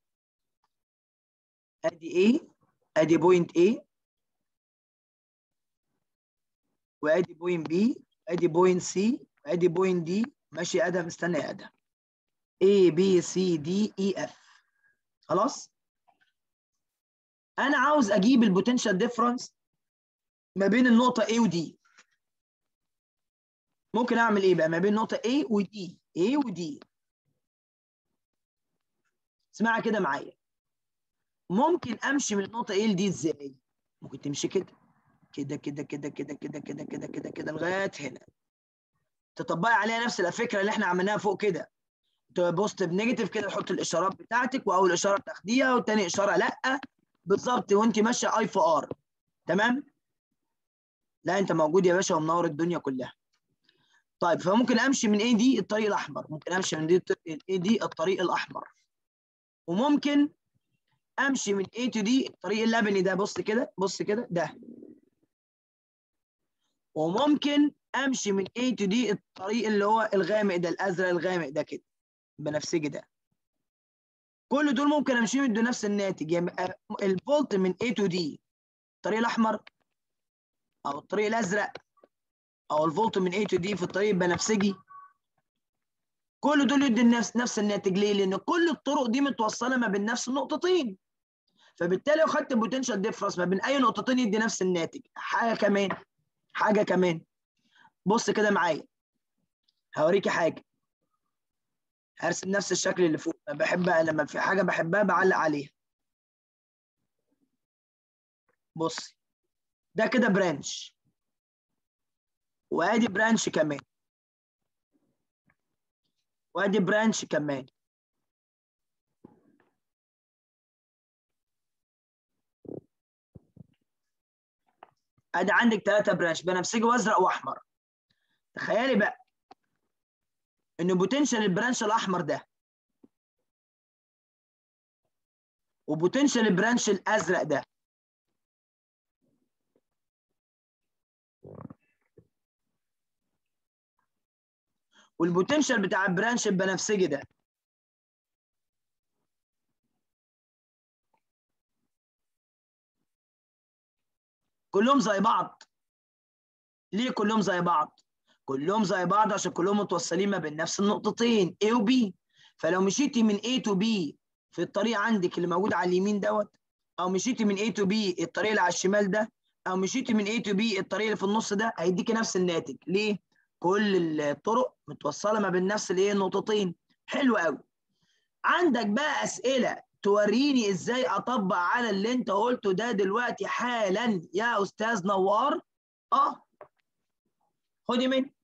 أدي A أدي point A وأدي point B أدي point C أدي point D ماشي يا آدم استنى يا A B C D E F. خلاص؟ أنا عاوز أجيب ال potential difference ما بين النقطة A و D. ممكن أعمل إيه بقى؟ ما بين نقطة A و D. A و D. اسمعها كده معايا. ممكن أمشي من النقطه A ل D إزاي؟ ممكن تمشي كده. كده كده كده كده كده كده كده كده كده لغاية هنا. تطبقي عليها نفس الفكرة اللي إحنا عملناها فوق كده. positive negative كده تحط الإشارات بتاعتك وأول إشارة تاخديها والتاني إشارة لأ. بالظبط وانت ماشية I في R تمام؟ لا أنت موجود يا باشا ومنور الدنيا كلها. طيب فممكن أمشي من A D الطريق الأحمر. ممكن أمشي من D A D الطريق الأحمر. وممكن أمشي من A to D الطريق اللبني ده. بص كده بص كده ده. وممكن أمشي من A to D الطريق اللي هو الغامق ده الأزرق الغامق ده كده بنفسجي ده. كل دول ممكن امشي يدوا نفس الناتج. يعني الفولت من A to D الطريق الأحمر أو الطريق الأزرق أو الفولت من A to D في الطريق البنفسجي كل دول يدوا نفس نفس الناتج ليه؟ لأن كل الطرق دي متوصلة ما بين نفس النقطتين. فبالتالي لو خدت ال potential difference ما بين أي نقطتين يدي نفس الناتج. حاجة كمان. حاجة كمان. بص كده معايا. هوريكي حاجة. هرسم نفس الشكل اللي فوق. بحب لما في حاجة بحبها بعلق عليها. بصي ده كده branch وأدي branch كمان. وأدي branch كمان. أدي عندك ثلاثة branch بنفسجي وأزرق وأحمر. تخيلي بقى ان potential ال branch الأحمر ده و potential ال branch الأزرق ده وال potential بتاع ال branch البنفسجي ده كلهم زي بعض. ليه كلهم زي بعض؟ كلهم زي بعض عشان كلهم متوصلين ما بين نفس النقطتين A و B. فلو مشيتي من A to B في الطريق عندك اللي موجود على اليمين دوت أو مشيتي من A to B الطريق اللي على الشمال ده أو مشيتي من A to B الطريق اللي في النص ده هيديكي نفس الناتج. ليه؟ كل الطرق متوصلة ما بين نفس الإيه؟ النقطتين. حلو قوي. عندك بقى أسئلة توريني إزاي أطبق على اللي أنت قلته ده دلوقتي حالا يا أستاذ نوار؟ آه. خدي مني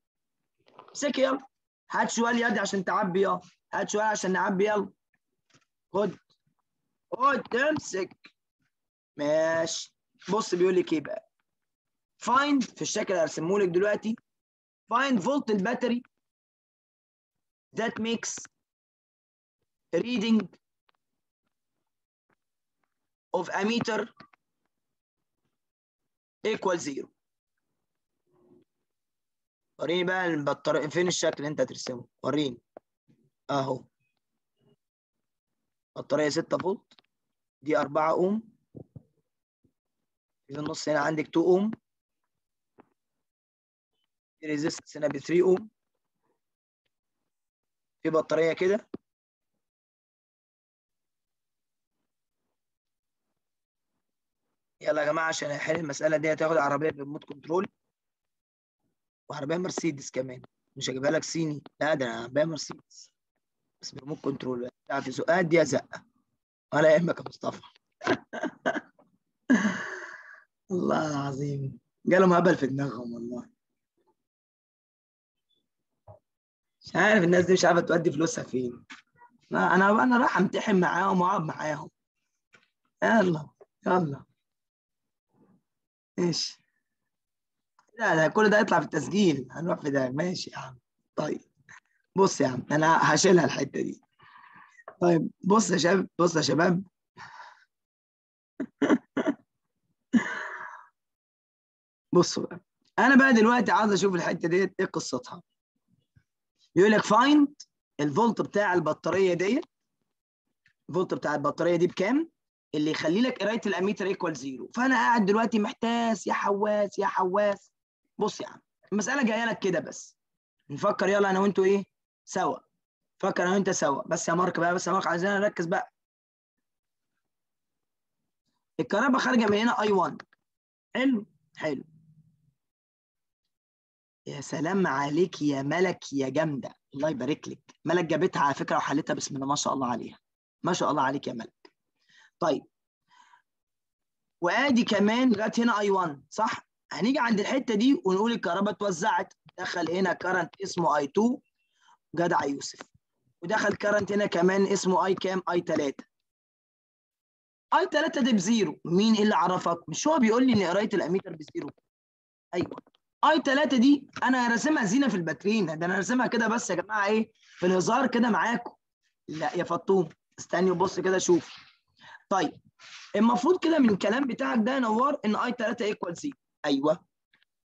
امسك يلا. هات سؤال يدي عشان تعبي يلا. هات سؤال عشان نعبي يلا. خد. خد امسك. ماشي. بص بيقول لك إيه بقى. find في الشكل اللي هرسمه لك دلوقتي. Find volt ال battery that makes reading of ammeter equal zero. وريني بقى البطارية فين الشكل اللي انت هترسمه؟ وريني. أهو. بطارية 6 فولت. دي 4 أوم. في النص هنا عندك 2 أوم. resistance هنا ب 3 أوم. في بطارية كده. يلا يا جماعة عشان أحل المسألة دي هتاخد عربية بالموت كنترول وعربيه مرسيدس كمان. مش هجيبها لك صيني. لا ده عربيه مرسيدس. بس بريموت كنترول بتاعت زقات دي زقة. ولا يهمك يا مصطفى. *laughs* الله العظيم. جالهم هبل في دماغهم والله. مش عارف الناس دي مش عارفة تودي فلوسها فين. أنا أنا رايح أمتحن معاهم وأقعد معاهم. يلا يلا. ماشي. لا لا كل ده يطلع في التسجيل. هنروح في ده. ماشي يا عم. طيب. بص يا عم أنا هشيلها الحتة دي. طيب بص يا شباب بص يا شباب. *laughs* بصوا بقى. أنا بقى دلوقتي عاوز أشوف الحتة ديت إيه قصتها؟ يقول لك find الـ volt بتاع البطارية ديت الفولت بتاع البطارية دي بكام؟ اللي يخلي لك قراية الـ ammeter equal zero فأنا قاعد دلوقتي محتاس يا حواس يا حواس. بص يا عم المسألة جاية لك كده بس. نفكر يلا أنا وأنتوا إيه؟ سوا. فكر أنا وأنت سوا. بس يا مارك بقى بس يا مارك عايزين نركز بقى. الكهرباء خارجة من هنا I 1 حلو؟ حلو. يا سلام عليك يا ملك يا جامدة. الله يبارك لك. ملك جابتها على فكرة وحلتها بسم الله ما شاء الله عليها. ما شاء الله عليك يا ملك. طيب. وآدي كمان لغاية هنا I 1 صح؟ هنيجي عند الحتة دي ونقول الكهرباء اتوزعت. دخل هنا current اسمه I 2 جدع يوسف. ودخل current هنا كمان اسمه I كام؟ I 3 I 3 ده ب zero. مين اللي عرفك؟ مش هو بيقول لي ان قرايه الـ ammeter ب zero؟ أيوه. I 3 دي أنا راسمها زينة في الباترينا ده أنا راسمها كده بس يا جماعة إيه في الهزار كده معاكم. لا يا فطوم استني وبص كده شوف. طيب المفروض كده من الكلام بتاعك ده يا نوار إن I 3 equal 0 أيوه.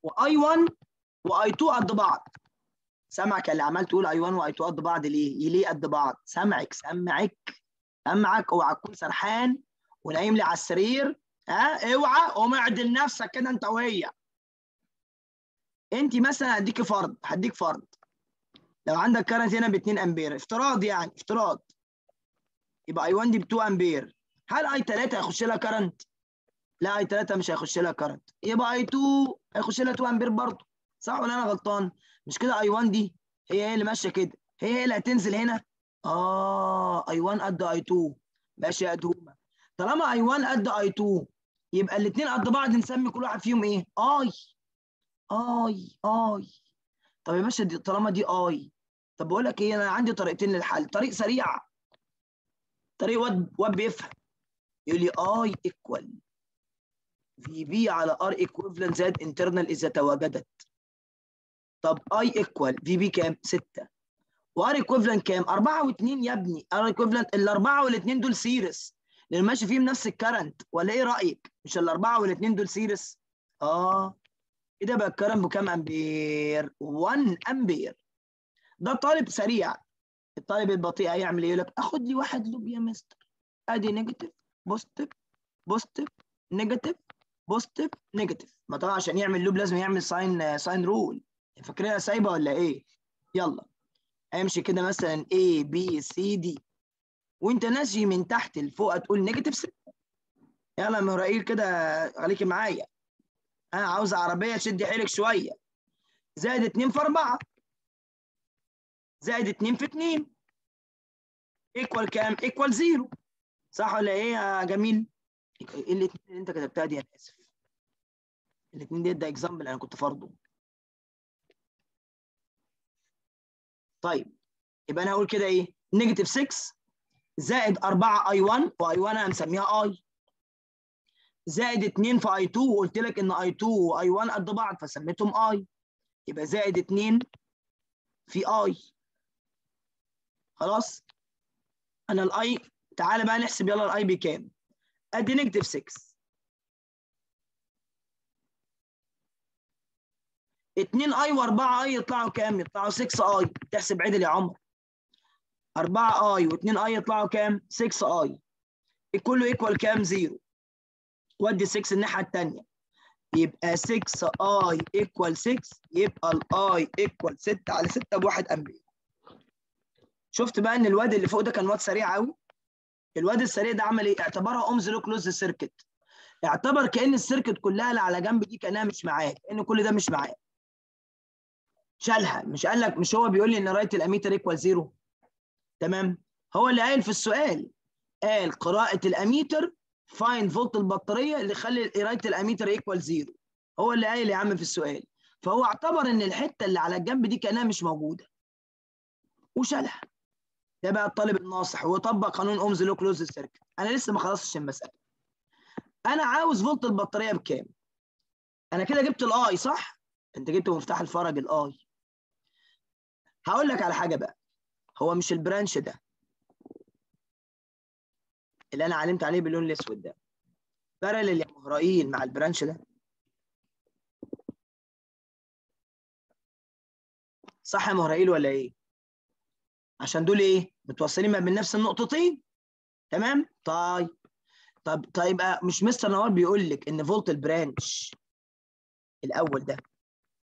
و I 1 و I 2 قد بعض. سامعك اللي عمال تقول I 1 و I 2 قد بعض ليه؟ ليه قد بعض؟ سامعك سامعك سامعك. اوعى تكون سرحان ونايم لي على السرير. ها؟ اوعى قوم اعدل نفسك كده انت وهي. انت مثلا هديكي فرض هديك فرض. لو عندك current هنا ب 2 أمبير افتراض يعني افتراض. يبقى I 1 دي ب 2 أمبير. هل I 3 هيخش لها current؟ لا I 3 مش هيخش لها current يبقى I 2 هيخش لها 2 أمبير برضه. صح ولا أنا غلطان؟ مش كده I 1 دي هي هي اللي ماشية كده. هي هي اللي هتنزل هنا؟ آه I 1 قد I 2 ماشي يا ادهومه طالما I 1 قد I 2 يبقى الاثنين قد بعض نسمي كل واحد فيهم إيه؟ I I I. طب يا باشا دي طالما دي I. طب بقول لك إيه أنا عندي طريقتين للحل. طريق سريع. طريق واد واد بيفهم. يقول لي I equal VB على R equivalent زائد internal إذا تواجدت طب I equal VB كام؟ 6 و R equivalent كام؟ 4 و2 يا ابني. R equivalent الأربعة والاثنين دول series لأن ماشي فيهم نفس الـ current ولا إيه رأيك؟ مش الأربعة والاثنين دول series آه. بقى الـ current بكام أمبير؟ 1 أمبير. ده طالب سريع. الطالب البطيء هيعمل إيه؟ يقول لك آخد لي واحد loop يا مستر. أدي negative positive positive negative positive negative ما طبعا عشان يعمل loop لازم يعمل sign sign rule فاكرينها سايبة ولا إيه؟ يلا. امشي كده مثلا A B C D. وأنت ناسي من تحت لفوق تقول negative 6 يلا يا مرايل كده خليكي معايا. أنا عاوز عربية شدي حيلك شوية. زائد 2 في 4 زائد 2 في 2 equal كام؟ equal 0 صح ولا إيه يا جميل؟ إيه اللي أنت كتبتها دي أنا آسف. الاثنين دي ده example أنا كنت فرضه. طيب يبقى أنا هقول كده إيه؟ negative 6 زائد 4 I 1 و I 1 أنا مسميها I زائد 2 في I 2 وقلت لك إن I 2 و I 1 قد بعض فسميتهم I. يبقى زائد 2 في I. خلاص؟ أنا الـ I تعالى بقى نحسب يلا الـ I بكام؟ ادي negative 6 2 I و4 I يطلعوا كام؟ يطلعوا 6 I. تحسب عدل يا عمر. 4 I و2 I يطلعوا كام؟ 6 I. كله equal كام؟ 0 ودي 6 الناحية الثانية يبقى 6 I equal 6 يبقى الـ I equal 6 على 6 بواحد أمبير. شفت بقى إن الواد اللي فوق ده كان واد سريع قوي الواد السريع ده عمل إيه؟ اعتبرها Ohm's law closed circuit اعتبر كأن الـ circuit كلها اللي على جنب دي كأنها مش معاه كأن كل ده مش معاه شالها مش قال لك مش هو بيقول لي إن قراية الـ ammeter equal zero تمام؟ هو اللي قايل في السؤال. قال قراءة الـ ammeter find volt البطارية اللي يخلي قرايه الـ ammeter equal zero هو اللي قايل يا عم في السؤال. فهو اعتبر إن الحتة اللي على الجنب دي كأنها مش موجودة. وشالها. ده بقى الطالب الناصح. وطبق قانون Ohm's law closed circuit أنا لسه ما خلصتش المسألة. أنا عاوز فولت البطارية بكام؟ أنا كده جبت الـ I صح؟ أنت جبت مفتاح الفرج الـ I هقول لك على حاجة بقى. هو مش الـ branch ده. اللي أنا علمت عليه باللون الأسود ده. parallel يا مهرائيل مع ال branch ده. صح يا مهرائيل ولا إيه؟ عشان دول إيه؟ متوصلين ما بين نفس النقطتين؟ تمام؟ طيب. طب طيب مش مستر نوار بيقول لك إن فولت ال branch الأول ده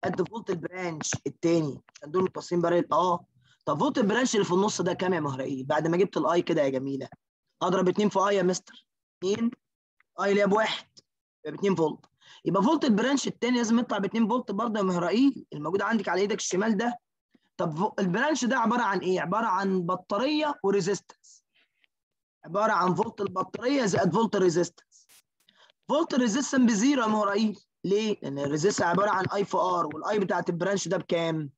قد فولت البرانش الثاني عشان دول متوصلين parallel آه. طب فولت ال branch اللي في النص ده كام يا مهرائيل بعد ما جبت ال I كده يا جميلة. اضرب 2 في I يا مستر 2 I اللي بواحد يبقى ب 2 فولت يبقى فولت ال branch الثاني لازم يطلع ب 2 فولت برضه يا مهرائيل الموجود عندك على إيدك الشمال ده طب ال branch ده عبارة عن إيه؟ عبارة عن بطارية و resistance عبارة عن فولت البطارية زائد فولت ال resistance فولت ال resistance ب zero يا مهرائيل ليه؟ لأن ال resistance عبارة عن I في R وال I بتاعت ال branch ده بكام؟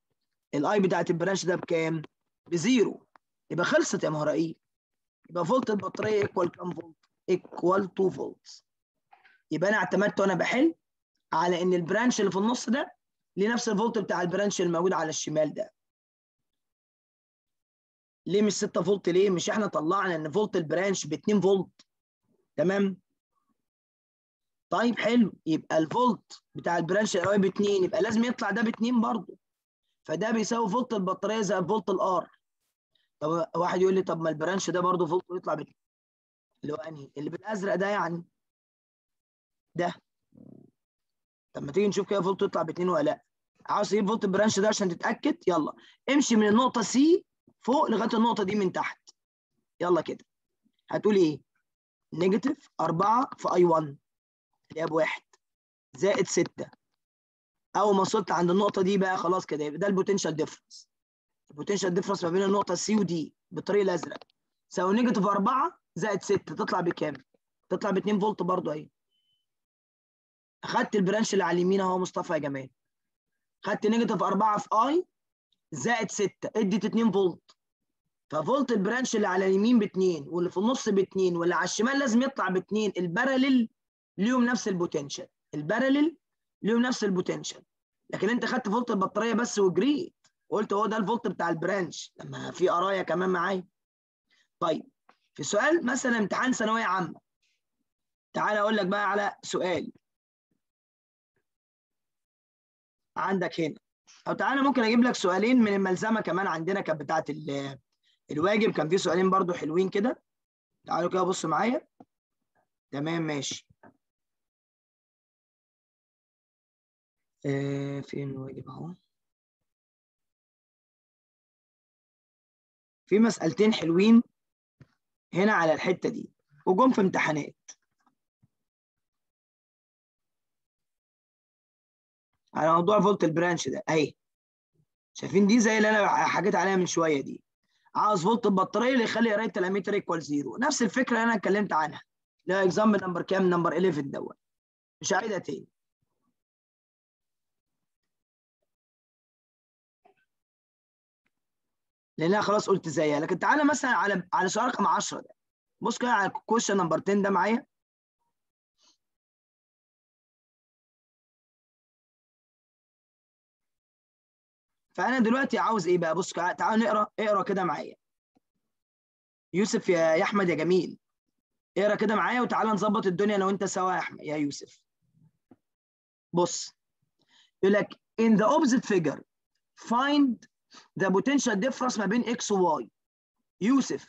ال I بتاعت ال branch ده بكام؟ ب zero يبقى خلصت يا مهرائيل يبقى فولت البطاريه equal كام فولت؟ equal 2 فولت يبقى أنا اعتمدت وأنا بحل على إن ال branch اللي في النص ده ليه نفس الفولت بتاع ال branch الموجود على الشمال ده. ليه مش 6 فولت؟ ليه مش إحنا طلعنا إن فولت ال branch ب 2 فولت؟ تمام؟ طيب حلو. يبقى الفولت بتاع ال branch الأول ب 2 يبقى لازم يطلع ده ب 2 برضه. فده بيساوي فولت البطارية زائد فولت ال R. طب واحد يقول لي طب ما ال branch ده برضه فولت يطلع ب 2 اللي هو انهي؟ اللي بالأزرق ده يعني. ده. طب ما تيجي نشوف كده فولت يطلع ب 2 ولا لأ؟ عاوز تجيب فولت ال branch ده عشان تتأكد؟ يلا. امشي من النقطة C فوق لغاية النقطة D من تحت. يلا كده. هتقول إيه؟ negative 4 في I 1 اللي هي بواحد زائد 6 أول ما وصلت عند النقطة D بقى خلاص كده يبقى ده ال potential difference ال potential difference ما بين النقطة C و D بالطريق الأزرق. تساوي negative 4 زائد 6 تطلع بكام؟ تطلع ب 2 فولت برضه أهي. أخدت ال branch اللي على اليمين أهو مصطفى يا جمال. خدت negative 4 في I زائد 6 إدت 2 فولت. ففولت ال branch اللي على اليمين ب 2 واللي في النص ب 2 واللي على الشمال لازم يطلع ب 2 ال parallel ليهم نفس ال potential. ال parallel ليهم نفس ال potential. لكن أنت خدت فولت البطارية بس وجريت وقلت هو ده الفولت بتاع ال branch. لما في قراية كمان معايا. طيب في سؤال مثلا امتحان ثانوية عامة. تعال أقول لك بقى على سؤال. عندك هنا. أو تعالى ممكن أجيب لك سؤالين من الملزمة كمان عندنا كانت بتاعه الواجب. كان في سؤالين برضو حلوين كده. تعالوا كده بصوا معايا. تمام ماشي. آه فين الواجب أهو؟ في مسألتين حلوين هنا على الحتة دي وجم في امتحانات. على موضوع فولت البرانش ده أهي. شايفين دي زي اللي أنا حكيت عليها من شوية دي. عاوز فولت البطارية اللي يخلي قرايه الاميتر equal zero نفس الفكرة اللي أنا اتكلمت عنها هو example number كام؟ number 11 دوت. مش هعيدها تاني. لأن أنا خلاص قلت زيها. لكن تعالى مثلا على على سؤال رقم 10 ده. بص كده على ال question number 10 ده معايا. فأنا دلوقتي عاوز إيه بقى؟ بص تعال نقرا اقرأ كده معايا. يوسف يا يا أحمد يا جميل. اقرأ كده معايا وتعالى نظبط الدنيا أنا وأنت سوا يا احمد يا يوسف. بص. يقول لك in the opposite figure find the potential difference ما بين x و y. يوسف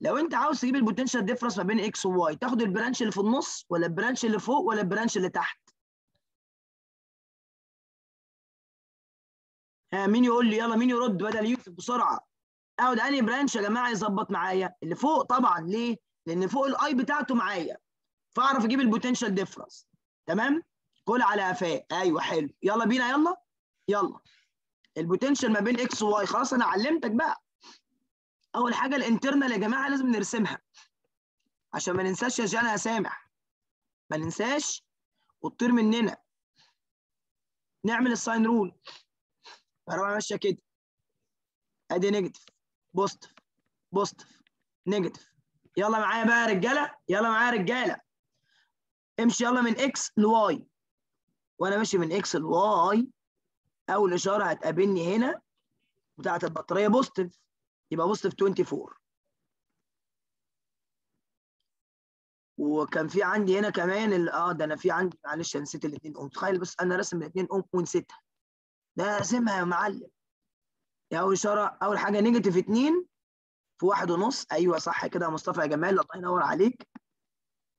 لو أنت عاوز تجيب ال potential difference ما بين x و y تاخد ال branch اللي في النص ولا ال branch اللي فوق ولا ال branch اللي تحت؟ ها مين يقول لي؟ يلا مين يرد بدل يوسف بسرعة. اخد أنهي branch يا جماعة؟ يظبط معايا. اللي فوق طبعا. ليه؟ لأن فوق ال I بتاعته معايا. فأعرف أجيب ال potential difference تمام؟ كل على قفاه. أيوه حلو. يلا بينا. يلا؟ يلا. ال potential ما بين X و Y خلاص أنا علمتك بقى. أول حاجة ال internal يا جماعة لازم نرسمها. عشان ما ننساش يا جانا يا سامح. ما ننساش وتطير مننا نعمل ال sign rule فاروح ماشية كده. أدي negative positive positive negative يلا معايا بقى يا رجالة. يلا معايا يا رجالة. امشي يلا من X ل Y وأنا ماشي من X ل Y أول إشارة هتقابلني هنا بتاعة البطارية positive يبقى positive 24 وكان في عندي هنا كمان آه ده أنا في عندي معلش أنا نسيت الاثنين اوم تخيل بس أنا راسم الاثنين اوم ونسيتها ده راسمها يا معلم. يا أول إشارة أول حاجة negative 2 في واحد ونص. أيوه صح كده يا مصطفى يا جمال الله ينور عليك.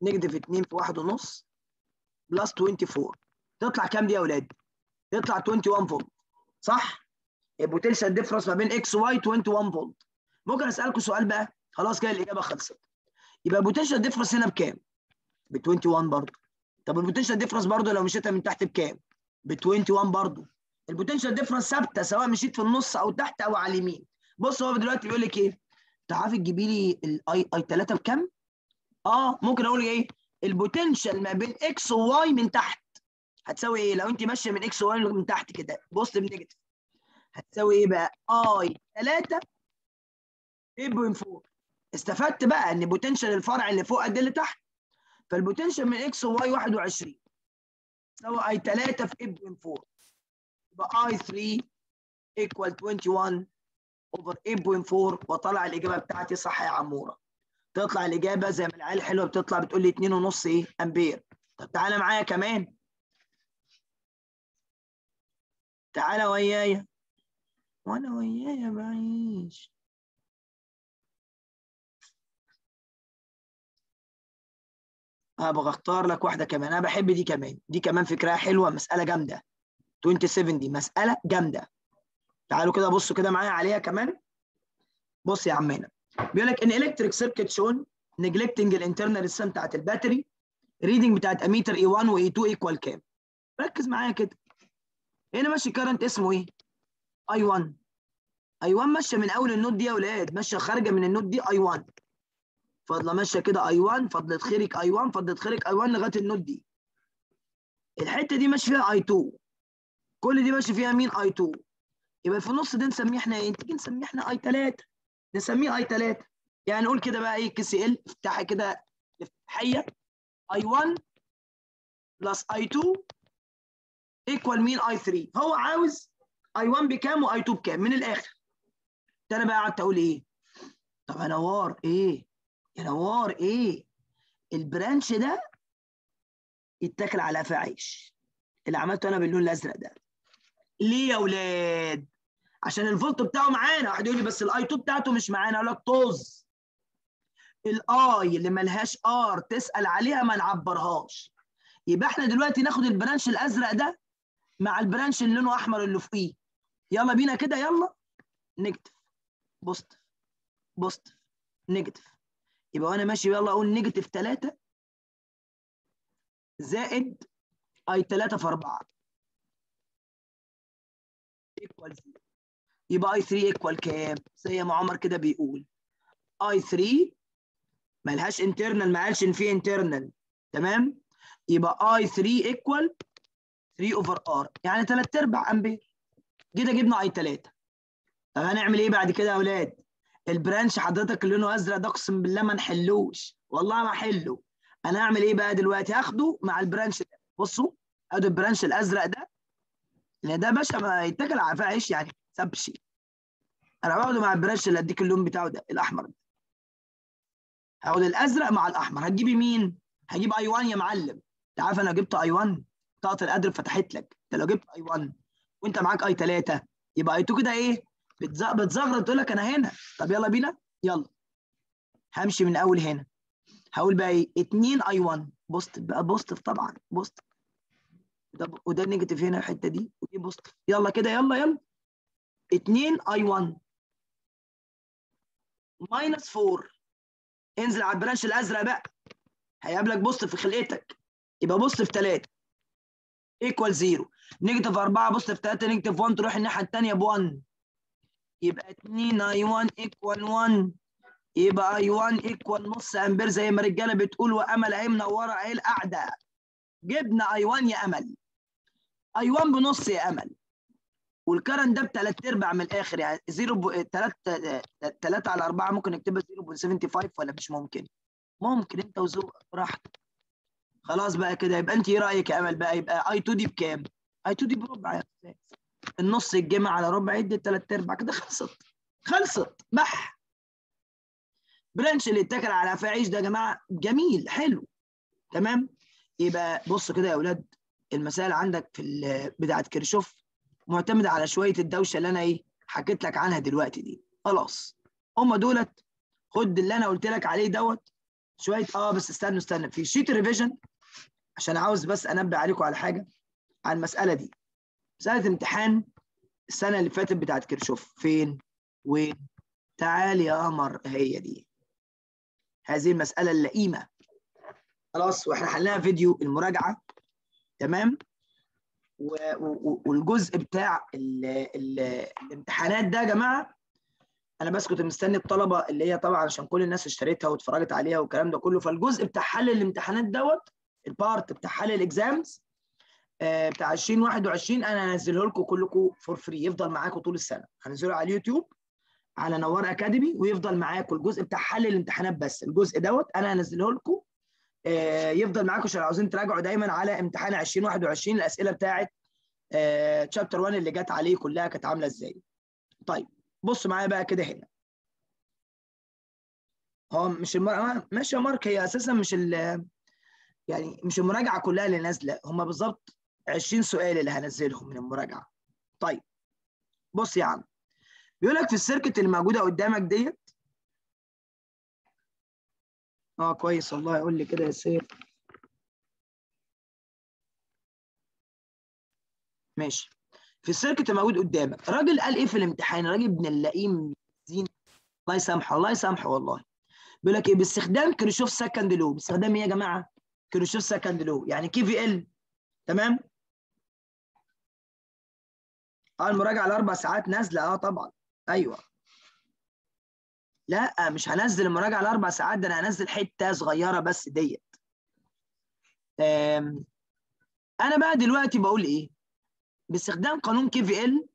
negative 2 في واحد ونص plus 24 تطلع كام دي يا أولاد؟ تطلع 21 فولت صح؟ ال potential difference ما بين X و Y 21 فولت ممكن أسألكم سؤال بقى خلاص كده الإجابة خلصت يبقى ال potential difference هنا بكام؟ ب 21 برضه طب ال potential difference برضه لو مشيتها من تحت بكام؟ ب 21 برضه ال potential difference ثابتة سواء مشيت في النص أو تحت أو على اليمين بص هو دلوقتي بيقول لك إيه؟ تعرفي تجيبي لي ال I I 3 بكام؟ آه ممكن أقول إيه؟ ال potential ما بين X و Y من تحت هتساوي إيه؟ لو أنت ماشية من X و Y من تحت كده positive negative هتساوي إيه بقى؟ I 3 8.4 استفدت بقى إن potential الفرع اللي فوق قد اللي تحت. فال potential من X و Y 21 تساوي I 3 في 8.4 يبقى I 3 equal 21 over 8.4 واطلع الإجابة بتاعتي صح يا عمورة. تطلع الإجابة زي ما العيال الحلوة بتطلع بتقول لي 2.5 إيه؟ أمبير. طب تعالى معايا كمان. تعالى ويايا وأنا ويايا بعيش أبغى اختار لك واحدة كمان. أنا بحب دي كمان. دي كمان فكرها حلوة. مسألة جامدة. 27 دي مسألة جامدة. تعالوا كده بصوا كده معايا عليها كمان. بص يا عمنا. بيقول لك in electric circuit shown neglecting ال internal resistance بتاعت ال battery. reading بتاعت ammeter I 1 و I 2 equal كام؟ ركز معايا كده. هنا ماشي current اسمه إيه؟ I 1 I 1 ماشية من أول ال node دي يا أولاد ماشية خارجة من ال node دي I 1 فاضله ماشية كده I 1 فضلت خيرك I 1 فضلت خيرك I 1 لغاية ال node دي. الحتة دي ماشي فيها I 2 كل دي ماشي فيها مين I 2 يبقى في النص ده نسميه إحنا إيه؟ تيجي نسميه إحنا I 3 نسميه I 3 يعني نقول كده بقى إيه؟ KCL افتحها كده افتحية. I 1 plus I 2 equal مين I 3 هو عاوز I 1 بكام و I 2 بكام؟ من الآخر. ده أنا بقى قعدت أقول إيه؟ طب يا نوار إيه؟ يا نوار إيه؟ ال branch ده يتاكل على قفاه عيش. اللي عملته أنا باللون الأزرق ده. ليه يا أولاد؟ عشان الفولت بتاعه معانا. واحد يقول لي بس ال I 2 بتاعته مش معانا. أقول لك طز. ال I اللي ملهاش R تسأل عليها ما نعبرهاش. يبقى إحنا دلوقتي ناخد ال branch الأزرق ده مع ال branch اللي لونه أحمر اللي فوقيه. يلا بينا كده يلا. negative. positive. positive. negative. يبقى وأنا ماشي يلا أقول negative 3 زائد I 3 في 4 equal 0 يبقى I 3 equal كام؟ زي ما عمر كده بيقول. I 3 ملهاش internal ما قالش إن في internal تمام؟ يبقى I 3 equal 3 over R يعني 3 أرباع أمبير. كده جبنا I 3 طب هنعمل إيه بعد كده يا أولاد؟ ال branch حضرتك اللي لونه أزرق ده أقسم بالله ما نحلوش. والله ما احله أنا هعمل إيه بقى دلوقتي؟ هاخده مع ال branch ده. بصوا ادي ال branch الأزرق ده. لأن ده باشا ما يتاكل على قفاه عيش يعني special. أنا باخده مع ال branch اللي أديك اللون بتاعه ده الأحمر ده. هاخد الأزرق مع الأحمر. هتجيبي مين؟ هجيب I 1 يا معلم. انت عارف أنا جبت I 1 طاقة القدر فتحت لك. أنت لو جبت I 1 وأنت معاك I 3 يبقى I 2 كده إيه؟ بتزغرط تقول لك أنا هنا. طب يلا بينا. يلا. همشي من أول هنا. هقول بقى إيه؟ 2 I 1 positive بقى positive طبعا. positive وده وده negative هنا الحتة دي. ودي positive يلا كده يلا يلا. 2 I 1 minus 4 انزل على ال branch الأزرق بقى. هيقابلك positive في خلقتك. يبقى positive 3 equal 0 negative 4 positive 3 negative 1 تروح الناحية الثانية ب 1 يبقى 2 I 1 equal 1 يبقى I 1 equal نص أمبير زي ما الرجالة بتقول وأمل اهي منورة اهي القعدة. جبنا I 1 يا أمل. I 1 بنص يا أمل. وال current ده بثلاث أرباع من الآخر يعني 0 3 3 على 4 ممكن نكتبها 0.75 ولا مش ممكن؟ ممكن أنت وذوقك براحتك. خلاص بقى كده. يبقى انت إيه رأيك يا أمل بقى؟ يبقى I 2 دي بكام؟ I 2 دي بربع يا أستاذ. النص يتجمع على ربع يدي ثلاث أرباع. كده خلصت. خلصت. بح. branch اللي اتكل على قفاه عيش ده يا جماعة. جميل. حلو. تمام؟ يبقى بص كده يا أولاد المسائل عندك في بتاعه كيرشوف معتمدة على شوية الدوشة اللي أنا إيه حكيت لك عنها دلوقتي دي. خلاص. هم دولت خد اللي أنا قلت لك عليه دوت. شوية. آه بس استنوا استنى. في sheet revision عشان عاوز بس أنبه عليكم على حاجة على المسألة دي. مسألة امتحان السنة اللي فاتت بتاعت كيرشوف. فين؟ وين؟ تعال يا قمر. هي دي. هذه المسألة اللئيمة. خلاص وإحنا حلناها فيديو المراجعة. تمام. والجزء بتاع ال... ال... الامتحانات ده يا جماعة أنا بس كنت مستني الطلبة اللي هي طبعا عشان كل الناس اشتريتها واتفرجت عليها والكلام ده كله. فالجزء بتاع حل الامتحانات دوت ال part بتاع حل ال exams آه بتاع 2021 أنا هنزله لكم كلكم for free يفضل معاكم طول السنة. هنزله على اليوتيوب على نوار Academy ويفضل معاكم الجزء بتاع حل الامتحانات بس. الجزء دوت أنا هنزله لكم آه يفضل معاكم عشان عاوزين تراجعوا دايما على امتحان 2021 الأسئلة بتاعه chapter 1 اللي جت عليه كلها كانت عاملة إزاي. طيب بص معايا بقى كده هنا. هو مش المر... ماشي يا مارك هي أساسا مش ال... يعني مش المراجعة كلها اللي نازلة هم بالظبط 20 سؤال اللي هنزلهم من المراجعة. طيب بص يا عم بيقول لك في ال circuit اللي موجودة قدامك ديت؟ آه كويس والله قول لي كده يا سيف. ماشي. في ال circuit الموجود قدامك راجل قال إيه في الامتحان؟ راجل ابن اللئيم زين. الله يسامحه الله يسامحه والله. بيقول لك إيه؟ باستخدام كيرشوف second law باستخدام إيه يا جماعة؟ كيرشوف second law يعني KVL. تمام؟ آه المراجعة الأربع ساعات نازلة. آه طبعا. أيوه. لا مش هنزل المراجعة الأربع ساعات. ده أنا هنزل حتة صغيرة بس ديت. أنا بقى دلوقتي بقول إيه؟ باستخدام قانون KVL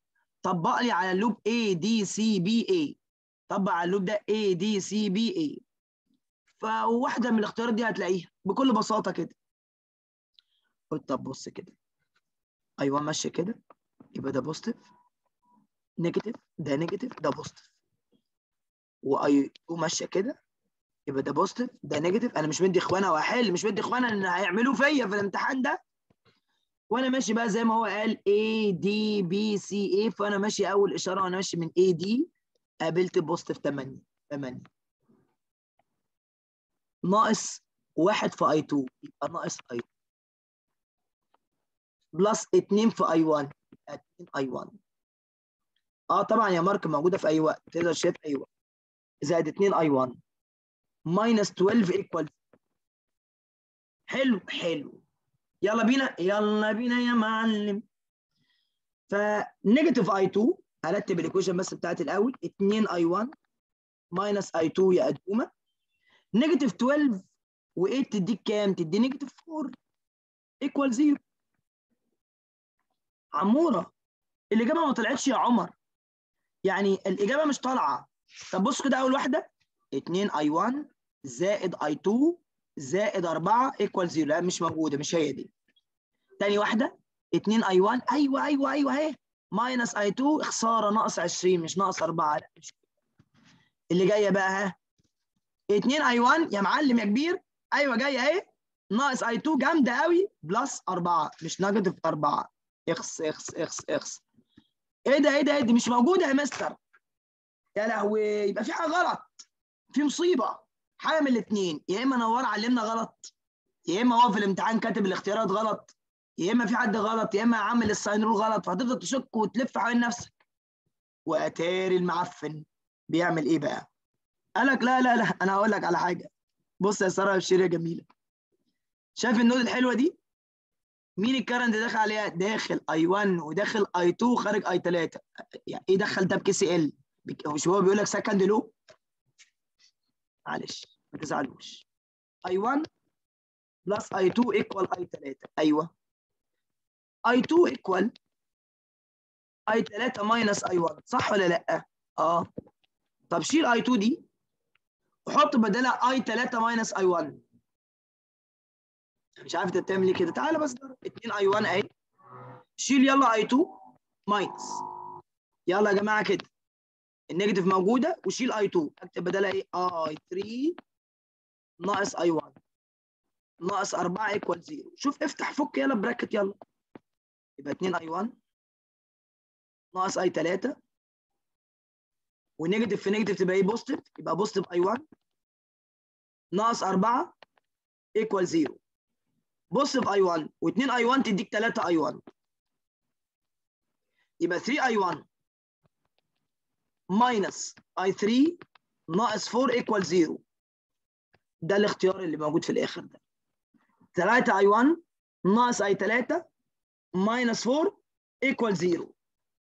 طبق لي على ال loop A D C B A. طبق على ال loop ده A D C B A. فواحده من الاختيارات دي هتلاقيها بكل بساطة كده. قلت طب بص كده. أيوه ماشيه كده. يبقى ده positive negative ده negative ده positive و I ماشية كده. يبقى ده positive ده negative أنا مش مدي خوانة وأحل. مش مدي خوانة إن هيعملوه فيا في الامتحان ده. وأنا ماشي بقى زي ما هو قال A D B C A. فأنا ماشي أول إشارة وأنا ماشي من A D. قابلت positive 8 8 ناقص 1 في I 2 يبقى ناقص I plus 2 في I 1 يبقى 2 I 1 آه طبعا يا مارك موجودة في أي وقت. تقدر تشيل أي وقت. زائد 2 I 1 minus 12 equal حلو حلو. يلا بينا يلا بينا يا معلم. ف negative I 2 هرتب ال equation بس بتاعت الأول. 2 I 1 minus I 2 يا قدومه negative 12 و8 تديك كام؟ تدي negative 4 equal 0 عمورة الإجابة ما طلعتش يا عمر. يعني الإجابة مش طالعة. طب بص كده أول واحدة. 2 I 1 زائد I 2 زائد 4 equal 0 لا مش موجودة مش هي دي. تاني واحدة. 2 I 1 أيوه أيوه أيوه أهي. minus I 2 خسارة ناقص 20 مش ناقص 4 لا مش اللي جاية بقى ها. 2 I 1 يا معلم يا كبير. أيوه جاية اهي. ناقص I 2 جامدة قوي plus 4 مش negative 4 اخس اخس اخس اخس. إيه ده إيه ده إيه دي مش موجودة يا مستر. يا لهوي. يبقى في حاجة غلط. في مصيبة. حاجة من الاثنين يا إما نوار علمنا غلط. يا إما هو في الامتحان كاتب الاختيارات غلط. يا إما في حد غلط. يا إما عامل ال sign rule غلط. فهتفضل تشك وتلف حوالين نفسك. وأتاري المعفن بيعمل إيه بقى؟ قال لك لا لا لا أنا هقول لك على حاجة بص يا سارة ابشري يا جميلة شايف ال node الحلوة دي؟ مين ال current داخل عليها؟ داخل I 1 وداخل I 2 خارج I 3 يعني إيه دخل ده ب KCL؟ مش هو بيقول لك second law؟ معلش ما تزعلوش I 1 plus I 2 equal I 3 أيوه I 2 equal I 3 minus I 1 صح ولا لأ؟ آه طب شيل I 2 دي وحط بدلها I 3 minus I 1 مش عارف انت بتعمل إيه كده. تعالى بس 2 I 1 اهي. شيل يلا I 2 minus يلا يا جماعة كده. ال negative موجودة وشيل I 2 اكتب بدلها إيه؟ I 3 ناقص I 1 ناقص 4 equal 0 شوف افتح فك يلا bracket يلا. يبقى 2 I 1 ناقص I 3 وال negative في negative تبقى إيه؟ positive يبقى positive I 1 ناقص 4 equal 0 positive I 1 و2 I 1 تديك 3 I 1 يبقى 3 I 1 minus I 3 ناقص 4 equal 0 ده الاختيار اللي موجود في الآخر ده. 3 I 1 ناقص I 3 minus 4 equal 0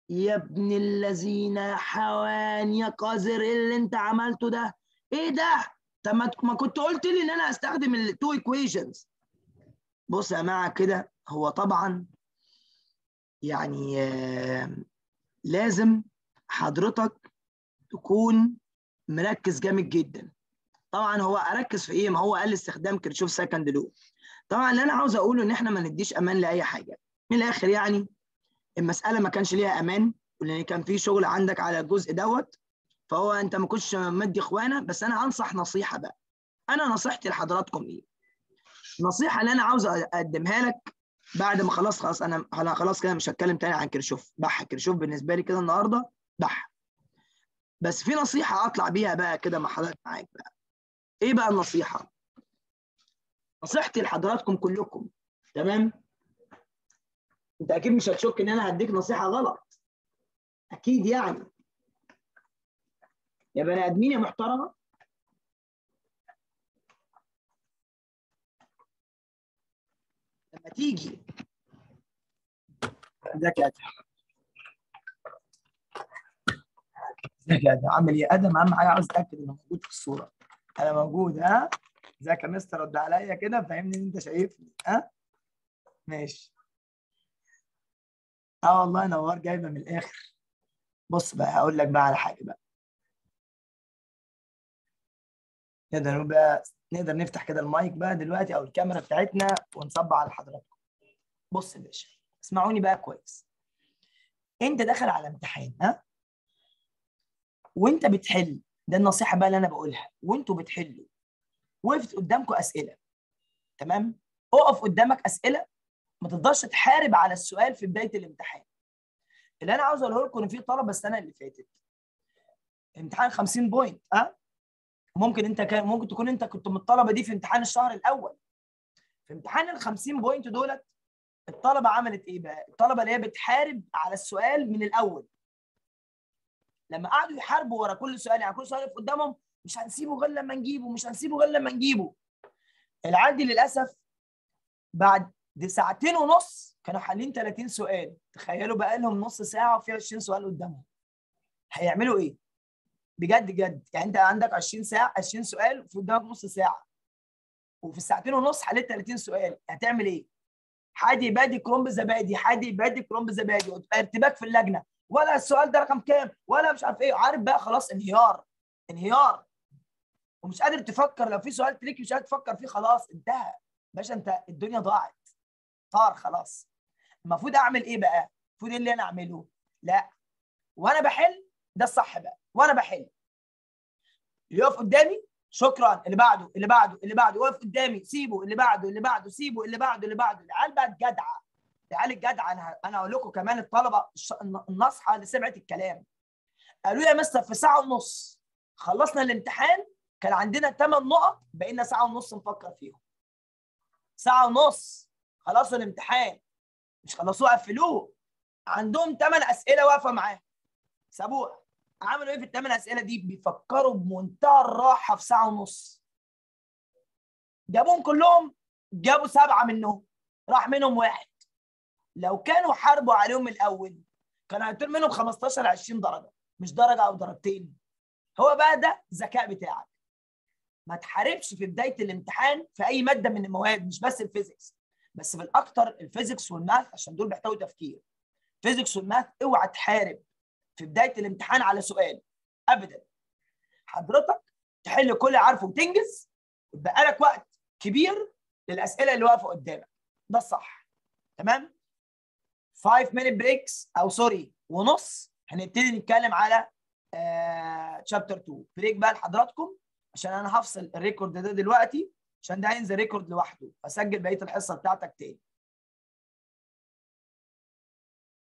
يا ابن الذين حيوان يا قذر إيه اللي انت عملته ده. إيه ده؟ طب ما كنت قلت لي ان أنا استخدم ال two equations بص يا جماعة كده هو طبعا يعني لازم حضرتك تكون مركز جامد جدا. طبعا هو أركز في إيه؟ ما هو قال استخدام كيرشوف second law طبعا اللي أنا عاوز أقوله إن إحنا ما نديش أمان لأي حاجة. من الآخر يعني المسألة ما كانش ليها أمان ولأن كان في شغل عندك على الجزء دوت فهو أنت ما كنتش مدي إخوانا بس أنا أنصح نصيحة بقى. أنا نصيحتي لحضراتكم إيه؟ النصيحه اللي أنا عاوز أقدمها لك بعد ما خلاص خلاص أنا أنا خلاص كده مش هتكلم تاني عن كرشوف بح كرشوف بالنسبة لي كده النهارده بح بس في نصيحة أطلع بيها بقى كده مع حضرتك معاك بقى. إيه بقى النصيحة؟ نصيحتي لحضراتكم كلكم تمام؟ انت أكيد مش هتشك ان أنا هديك نصيحة غلط. أكيد يعني. يا بني ادمين يا محترمة. لما تيجي. ازيك يا آدم؟ ازيك يا آدم؟ عامل إيه؟ آدم اهم حاجة عاوز اتاكد إنه موجود في الصورة. أنا موجود ها؟ ازيك يا مستر؟ رد عليا كده فاهمني إن أنت شايفني ها؟ ماشي. آه والله نوار جايبة من الآخر. بص بقى هقول لك بقى على حاجة بقى. نقدر بقى نقدر نفتح كده المايك بقى دلوقتي أو الكاميرا بتاعتنا ونصب على حضراتكم. بص يا باشا اسمعوني بقى كويس. أنت داخل على امتحان ها؟ وأنت بتحل. ده النصيحة بقى اللي أنا بقولها. وأنتوا بتحلوا. وقفت قدامكم أسئلة. تمام؟ اقف قدامك أسئلة ما تقدرش تحارب على السؤال في بداية الامتحان. اللي أنا عاوز أقوله لكم إن في طلبة السنة اللي فاتت. امتحان 50 point ها ممكن أنت كان ممكن تكون أنت كنت من الطلبة دي في امتحان الشهر الأول. في امتحان ال 50 point دولت الطلبة عملت إيه بقى؟ الطلبة اللي هي بتحارب على السؤال من الأول. لما قعدوا يحاربوا ورا كل سؤال يعني كل سؤال يقف قدامهم مش هنسيبه غير لما نجيبه مش هنسيبه غير لما نجيبه. العيال دي للأسف بعد دي ساعتين ونص كانوا حالين 30 سؤال. تخيلوا بقى لهم نص ساعة وفي 20 سؤال قدامهم. هيعملوا إيه؟ بجد جد. يعني أنت عندك 20 ساعة 20 سؤال وفي قدامك نص ساعة. وفي الساعتين ونص حليت 30 سؤال. هتعمل إيه؟ حادي بادي كرنب زبادي حادي بادي كرنب زبادي. ارتباك في اللجنة. ولا السؤال ده رقم كام؟ ولا مش عارف إيه. عارف بقى خلاص انهيار. انهيار. ومش قادر تفكر. لو في سؤال تريكي مش قادر تفكر فيه خلاص انتهى. باشا انت الدنيا ضاعت. طار خلاص. المفروض أعمل إيه بقى؟ المفروض إيه اللي أنا أعمله؟ لا. وأنا بحل ده الصح بقى. وأنا بحل. يقف قدامي شكرا. اللي بعده اللي بعده اللي بعده. واقف قدامي سيبه. اللي بعده اللي بعده سيبه. اللي بعده اللي بعده. العيال بقت جدعه العيال الجدعة. أنا أنا أقول لكم كمان الطلبة الناصحة اللي سمعت الكلام. قالوا يا مستر في ساعة ونص. خلصنا الامتحان كان عندنا 8 نقط بقينا ساعة ونص نفكر فيهم. ساعة ونص. خلصوا الامتحان. مش خلصوه قفلوه عندهم 8 أسئلة واقفة معاهم سابوها عملوا إيه في الثمان أسئلة دي؟ بيفكروا بمنتهى الراحة في ساعة ونص. جابوهم كلهم جابوا سبعة منهم. راح منهم واحد. لو كانوا حاربوا عليهم الأول كان هيطير منهم 15 20 درجة. مش درجة أو درجتين. هو بقى ده الذكاء بتاعك. ما تحاربش في بداية الامتحان في أي مادة من المواد مش بس ال physics. بس بالاكثر ال physics وال math عشان دول بيحتوي تفكير. physics وال math اوعى تحارب في بداية الامتحان على سؤال. ابدا. حضرتك تحل كل عارفه وتنجز وتبقى لك وقت كبير للأسئلة اللي واقفة قدامك. ده الصح. تمام؟ 5 minutes break أو sorry ونص. هنبتدي نتكلم على chapter 2 break بقى لحضراتكم عشان أنا هفصل ال record ده دلوقتي. عشان ده هينزل record لوحده فسجل بقية الحصة بتاعتك تاني.